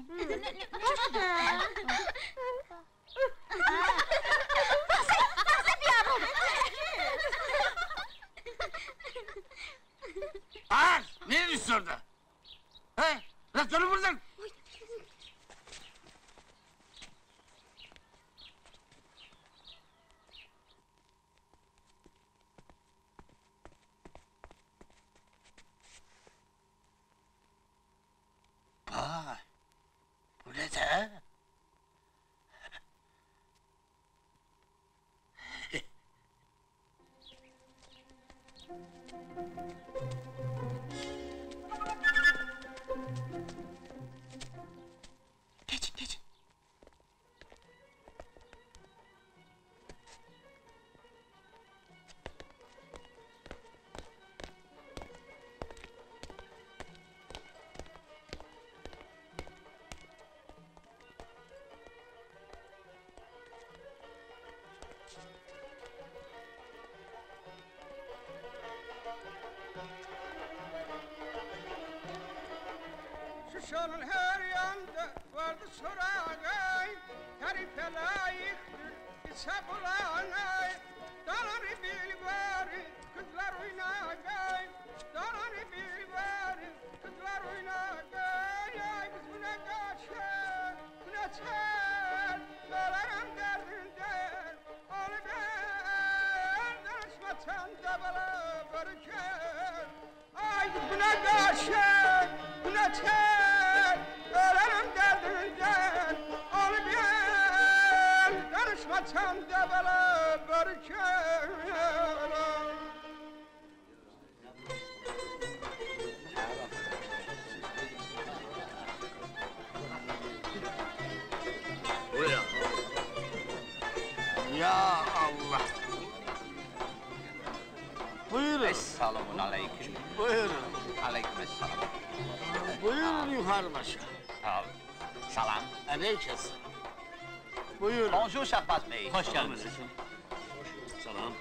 Ne, ne, ne, Nasıl, nasıl bir yavrum? Az, ne diyorsun orada? He, lan dönün buradan. 어, 뭐, 불러서? <laughs> Şuşanın her yanda vardı sorağay Tarife layıktır ise bulanay Daları bil bari kızlar oynagay Daları bil bari kızlar oynagay Ay biz bu ne kaçar bu ne çar Dolarım derdinden Olu ben danışmatan da bana barıker Ay biz bu ne kaçar Bende bela Ya Allah! Buyurun. Esselamun aleyküm. Buyurun. Aleyküm esselam. Buyurun yukarı başa. Sağ olun. Salam. Aleyküm selam. Buyurun. Bonjour Şahbaz Bey. Hoş geldiniz. Salam.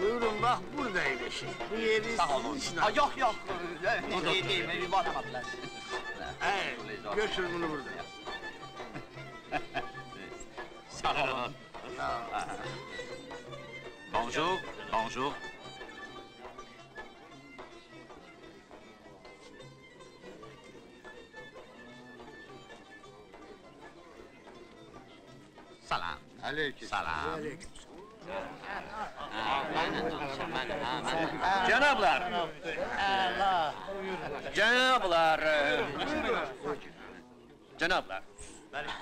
Buyurun bak buradaydı şey. Bu yeri Sağ sizin olun. için Aa, aldım. yok yok. İyi değil mi? Bana baklar. Evet, götür bunu burada. Sağ olun. Bonjour. Bonjour. Aleyküm. Salam. Cenablar. Cenablar. e, Cenablar.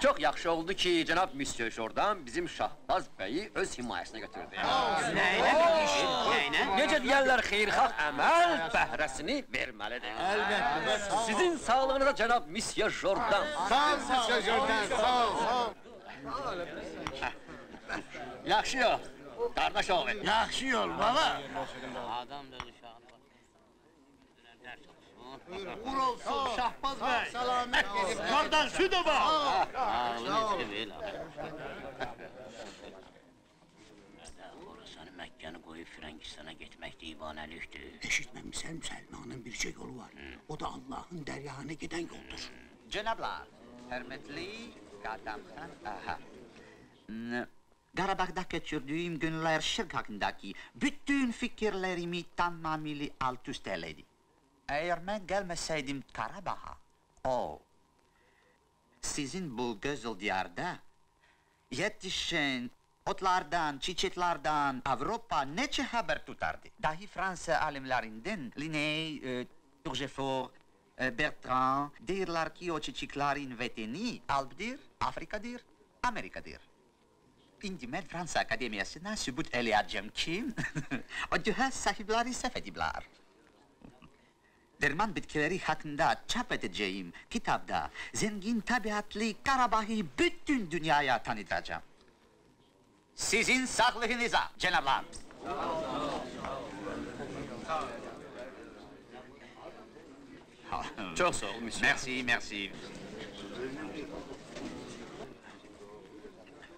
Çok yaxşı oldu ki Cenab Monsieur Jordan bizim Şahbaz Bey'i öz himayəsinə götürdü. Nəyinə bir iş? Nəyinə? Necə deyərlər xeyirxah əməl bəhrəsini verməlidir. Əlbəttə. Sizin sağlığınıza Cenab Monsieur Jordan. Sağ ol, Monsieur Jordan, sağ ol. Yaxşı yox. Qardaş oğlu. Yaxşı yol baba. Adam da uşağına bak. Ders olsun. Uğur olsun Şahbaz Bey. Selamet olsun. Kardan şu da bak. Ağlını istemiyor abi. Xorasanı Məkkəni qoyub Firəngistana getmək divanəlikdir. Eşitməmisən Səlmanın bir şey yolu var. O da Allah'ın deryağına giden yoldur. Cenablar, hürmetli Kadamhan Aha. Hmm, Qarabağda keçirdiyim günler şirk hakkındaki bütün fikirlerimi tamamıyla alt üst eledi. Eğer ben gelmeseydim Karabağ'a, o sizin bu güzel diyarda yetişen otlardan, çiçeklerden Avrupa neçe haber tutardı? Dahi Fransa alimlerinden Linné, e, Turgefort, e, Bertrand derler ki o çiçeklerin vatani Alp'dir, Afrika'dır, Amerika'dır. Şimdi ben Fransa Akademiyası'na sübut eleyeceğim ki <laughs> o cihaz sahipleri sefedibler. Derman bitkileri hakkında çap edeceğim kitapta zengin tabiatlı Karabağ'ı bütün dünyaya tanıtacağım. Sizin sağlığınıza cenablar. Çok sağ ol Monsieur. Merci, merci.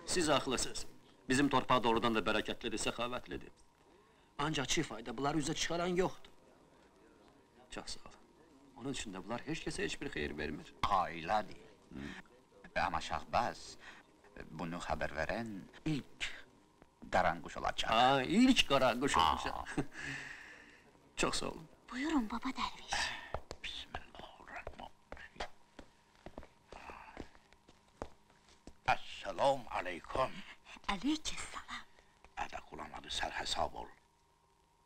Siz haqlısınız. Bizim torpaq doğrudan da bərəkətlidir, səxavətlidir. Ancaq çi fayda, bunları üzə çıxaran yoxdur. Çox sağ ol. Onun üçün də bunlar heç kəsə heç bir xeyir vermir. Ailedir. Ama Şahbaz, bunu haber veren ilk daranguş olacak. Ha, ilk qara quş olmuşam. <laughs> Çox sağ olun. Buyurun baba derviş. Esselamu aleyküm. Aleykümselam. Ədə qulamadı sərhesab ol.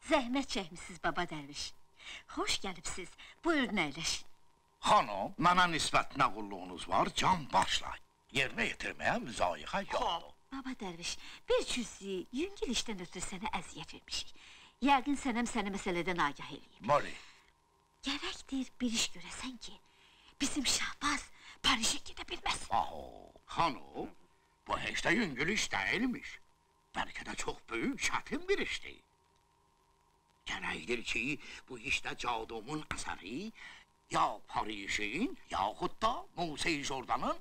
Zəhmət çəkmisiniz baba dərviş. Xoş gəlibsiz. Buyurun əyləşin. Hanım, mənə nisbət nə qulluğunuz var, can başla. Yerinə yetirməyə müzayiqə yoxdur. Baba dərviş, bir cüzi, yüngül işdən ötürü sənə əziyyət vermişik. Yəqin sənəm səni məsələdən agah eləyib. Moli, Gərəkdir bir iş görəsən ki, bizim Şahbaz Paris'e gidebilmez. Aho, Hano, bu hiç de yüngül iş değilmiş. Belki de çok büyük, çetin bir işti. Gerektir ki, bu işte Cadum'un eseri, ya Paris'in, yahut da Musa-i Jordan'ın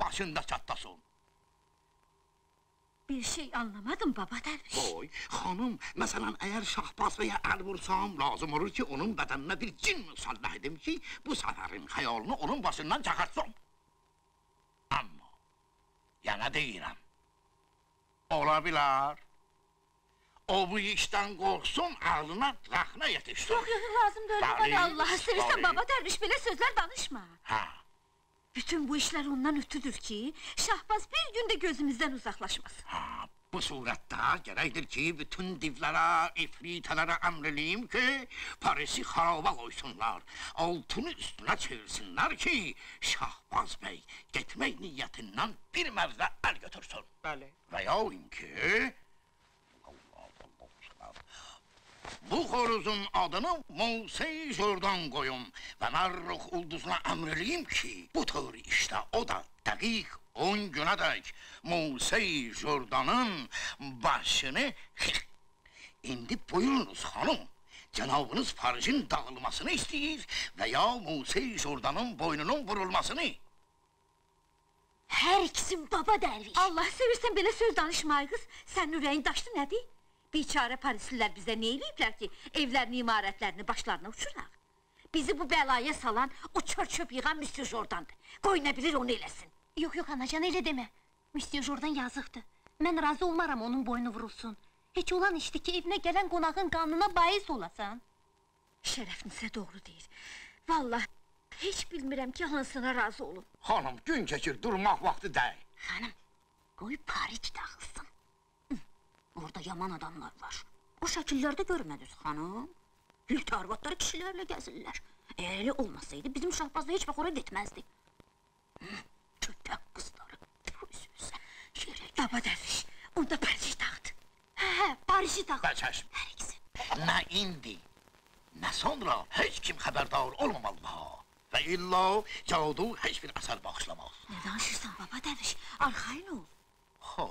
başında çatlasın. Bir şey anlamadım baba derviş. Oy hanım, mesela eğer Şahbaz veya el vursam lazım olur ki onun bedenine bir cin musallah edim ki bu seferin hayalını onun başından çakarsam. Ama yana değilim. Olabilir. O bu işten korksun, ağlına rahna yetişsin. Yok yok lazım da öyle bana Allah'a seversen baba derviş böyle sözler danışma. Ha. Bütün bu işler ondan ötüdür ki, Şahbaz bir günde gözümüzden uzaklaşmasın. hə, bu surətdə gərəkdir ki, bütün divlərə, ifritələrə əmr eləyim ki, Parisi xaraba qoysunlar. Altını üstünə çevirsinlər ki, Şahbaz bəy getmək niyyətindən bir məvzə əl götürsün. Bəli. Və ya ki, bu xoruzun adını Musey Jordan qoyum və Mərrux ulduzuna əmr eləyim ki, bu tör işdə o da dəqiq 10 günədək Musey Jordanın başını İndi buyurunuz hanım. Cenabınız Paris'in dağılmasını isteyir veya Musa Jordan'ın boynunun vurulmasını. Hər ikisin baba dərviş. Allah sevirsən belə söz danışmayı qız. Sənin ürəyin daşdı nədir? Biçarə Parislilər bizə nə eləyiblər ki, evlərini, imarətlərini başlarına uçuraq? Bizi bu bəlaya salan o çör-çöp yığan Müslü Jordandır. Qoy nə bilir onu eləsin. Yok yok anacan öyle deme. Monsieur Jordan yazıktı. Ben razı olmaram onun boynu vurulsun. Hiç olan işti ki evine gelen konağın kanına bahis olasan. Şərəfinisə doğru deyir. Vallahi heç bilmirəm ki, hansına razı olum. Hanım gün keçir durmaq vaxtı deyil. Hanım, qoy Paris dağılsın. Orada yaman adamlar var. O şəkillərdə görmədiniz xanım. Lüt arvadları kişilərlə gəzirlər. Eğer öyle olmasaydı bizim şahbaz da heç vaxt oraya getməzdi. Köpək qızları. Tüh, üzünüzə. Yerə Baba dərviş, onda Paris dağıt. He he Paris'i tak. Bəçəş. Nə indi, nə sonra heç kim xəbərdar olmamalı ha. Və illa cadu heç bir əsər bağışlamaz. Nə danışırsan baba dərviş? Arxayın ol. Ho,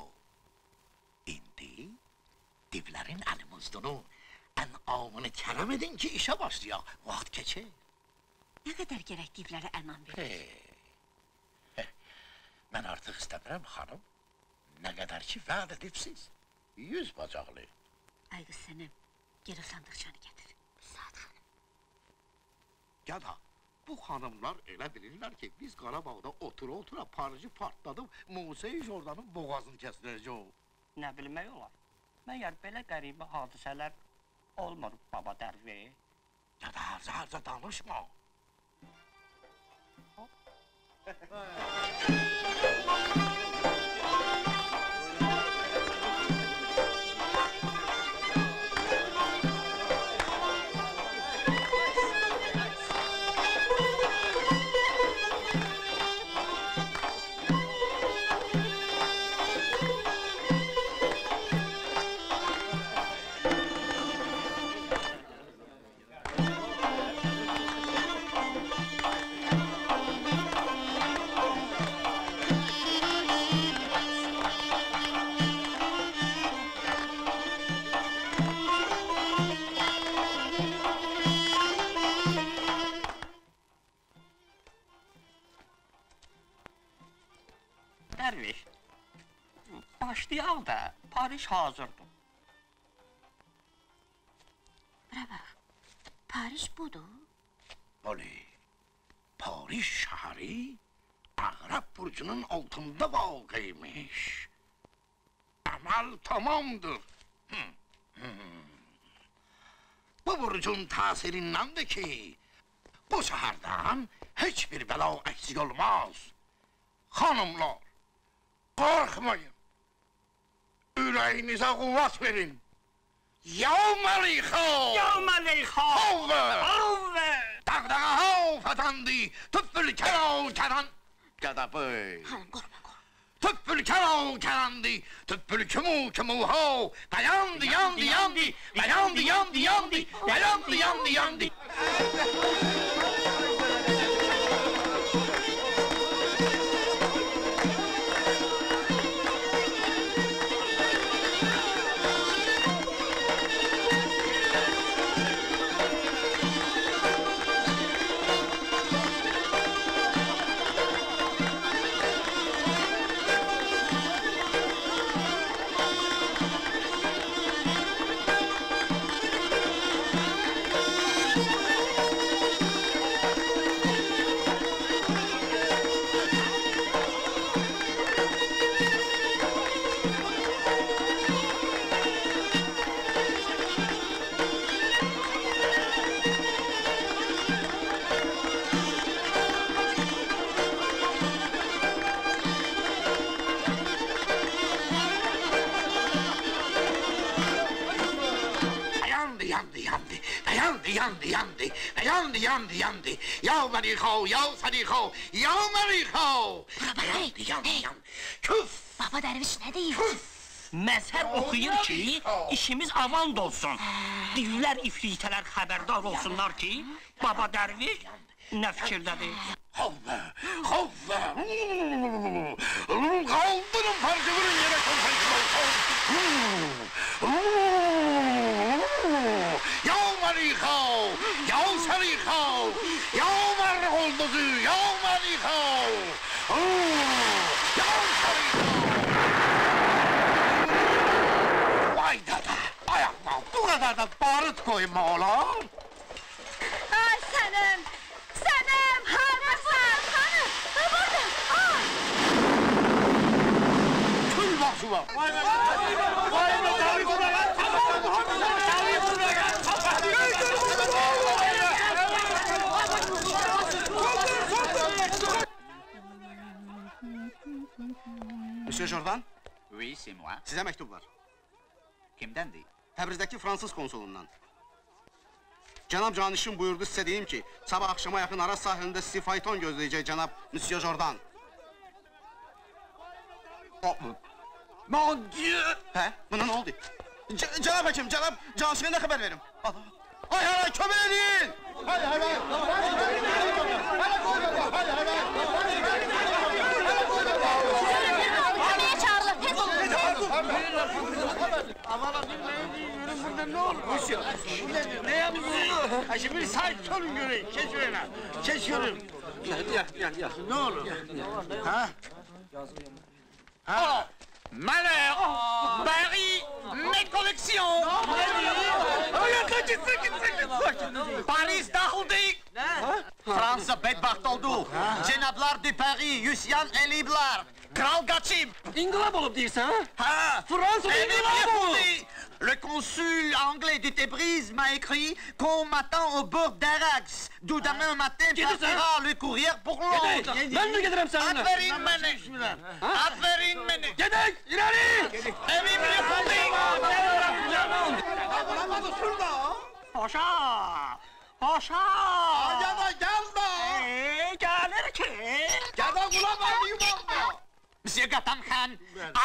indi divlərin əlimizdunu ən amını kərəm edin ki, işə başlayaq, vaxt keçir. Nə qədər gərək divlərə ənam verir? Mən artıq istəmirəm xanım. Nə qədər ki vəd edibsiz. Yüz bacaqlı. Ay qız sənəm, gel o sandıqçanı gətir. Saat xanım. Gəda, bu xanımlar elə bilirlər ki, biz Qarabağda otura-otura Parisi partladıb Musa Jordanın boğazını kəsdirəcək. Nə bilmək olar? Məyər belə qəribə hadisələr olmur baba dərviş? Gəda, harca-harca danışma. Dərviş, <laughs> da, Paris hazırdır. Bura bax. Paris budur. Bəli, Paris şəhəri Ağrab burcunun altında vaqeymiş. Əməl tamamdır. Hı, hı. Bu burcun təsirindendir ki, bu şəhərdən heç bir bəla əksik olmaz. Xanımlar, qorxmayın. Yüreğinize kuvvet verin. Yavmaliho! Yavmaliho! Hove! halve Dağdağa hov fatandı, tüpül kerov keran... Kadapı! Hanım korkma korkma. Tüpül kerov kerandı, tüpül kümü kümü hov... Kayandı yandı yandı, kayandı yandı yandı, kayandı yandı yandı. Dayandı, yandı, yandı, dayandı, yandı, yandı. Yav məlixo, yav səlixo, yav məlixo. Dayandı, yandı, yandı. Küf! Baba derviş ne deyir? Məzhər oxuyur ki, işimiz avand olsun. Divlər, ifritələr xəbərdar olsunlar ki, baba dərviş nə fikirdədir? Havve, havve. Kaldırın parçaların yere konfeksiyon. Marigo, Joost Marigo, jou maar onder u, jou Marigo. Oeh, Joost Marigo. Wai dada, ajakmaa, tule Ah, partkoi moola. Ay senem, senem, harmasan, hanım, bakın, ay. Tül bak Monsieur Jordan, Oui, c'est moi. size mektup var. Kimdendi? Təbrizdəki Fransız konsulundan. Cənab Canişin buyurdu sizə deyim ki, sabah axşama yaxın Araz sahilində sizi fayton gözləyəcək cənab Monsieur Jordan. O, Mon Dieu! hə? Buna nə oldu? C cənab həkim, cənab Canişinə nə xəbər verim? Allah! Ay, ay, ay, kömək edin! Hay, hay, hay! Köməyə çağırılır, tez olun. Aman bilmeyin görün burada ne olmuş ya? Ne yapıyorsun? Ha şimdi bir sakin olun göreyim. Kes öyle. Kes görün. Gel gel gel gel. Ne olur? Ha? Ha? Malheur Paris, mes collections. Paris dağıldı! Fransa bedbaht oldu! Cenablar de Paris, Yusyan Eliblar! Kral kaçım! İngilab olup değilsen ha? Ha! Fransa İngilab. Le consul anglais de Tabriz m'a écrit qu'on m'attend au bord d'Arax, d'où demain matin partira le courrier pour Londres. Ben de giderim seninle. Aferin beni! Aferin beni! Gedek, ileri! Bulamadı şurada. Paşa! Paşa! Acaba gelme. Ee, gelir ki? Ya da bulamadı yumamda. Monsieur Gatam Khan,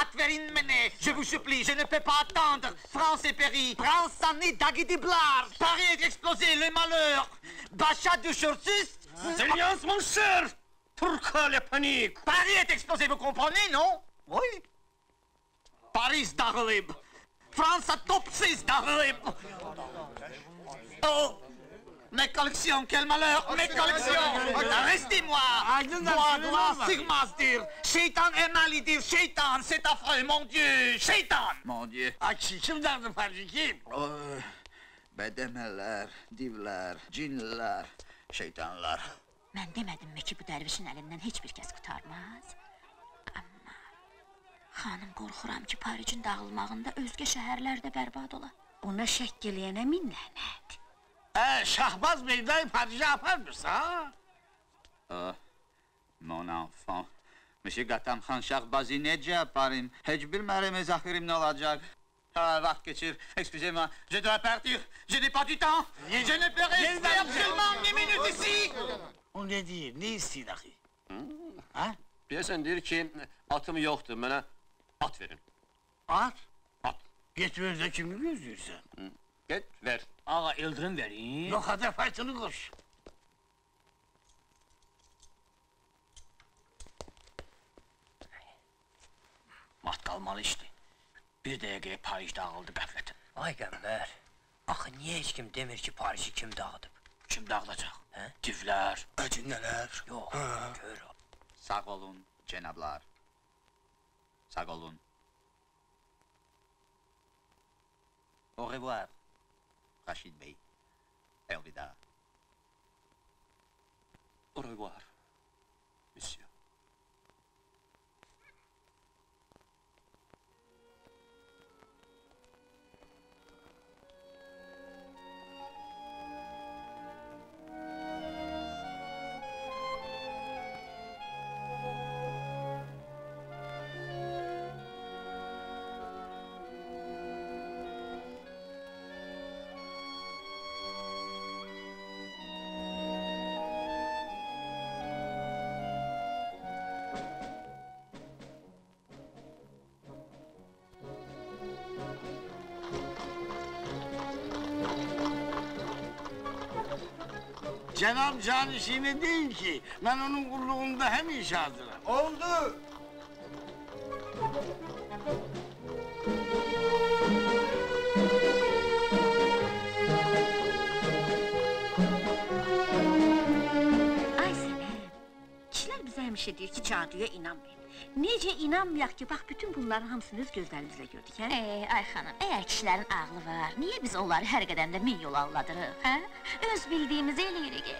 aferin beni! Je vous supplie, je ne peux pas attendre! France est péri! France s'en est d'Agidiblar! Paris est explosé, le malheur! Bachat de Chursus! Silence mon cher! Turka le panik! Paris est explosé, vous comprenez, non? Oui. Paris dağılıb. Fransa topsuz dağılıb. Oh! Mes collections, quel malheur! Mes collections! Arrestez-moi! Bois sürüyor gloire bak. sigmasdir! Şeytan emalidir, şeytan! C'est affreux, mon Dieu! Şeytan! Mon Dieu. Akşi kim derdi Paris'i kim? Oh, bedemeler, divler, cinler, şeytanlar. Mən demədimmi ki, bu dərvişin əlindən heç bir kəs qurtarmaz? Amma xanım qorxuram ki, Paricin dağılmağında özgə şəhərlər də bərbad ola. Ona şək eləyənə min lənət. He Şahbaz Bey'den Paris'e yapar mısın ha? Oh, mon enfant. Monsieur Gatam Khan Şahbazı nece yaparım? Hiç bilmem ezahirim ne olacak. Ah, vaxt geçir. Excusez-moi, je dois partir. Je n'ai pas du temps. Je ne peux rester absolument une minute ici. O ne diyor, ne istiyor akı? Ha? Deyəsən deyir ki, atım yoxdur, mənə at verin. At. At. Getmezde kimi gözlüyorsun? Get, ver. Ağa ildırım verin. Yok hadi faytını koş. Mat qalmalı işdi. Bir dəqiqəyə Paris dağıldı qəflətən. Ay qəmbər, axı niyə heç kim demir ki, Parisi kim dağıdıb? Kim dağılacaq? Hə? Divlər. Əcinələr. Yox, gör. Sağ olun cenablar. Sağ olun. Au revoir, Rachid Bey. Elvida. Au revoir, Cenab canişini değil ki. Ben onun kulluğunda hem iş hazırım. Oldu. Ay Kişiler bize hemşe diyor ki çağırıyor inanmıyor. Necə inanmayaq ki, bax bütün bunların hamısını öz gözlərimizlə gördük, hə? Ee, ay xanım, əgər kişilərin ağlı var, niyə biz onları hər qədəmdə min yol alladırıq, hə? Öz bildiyimizi eləyirik.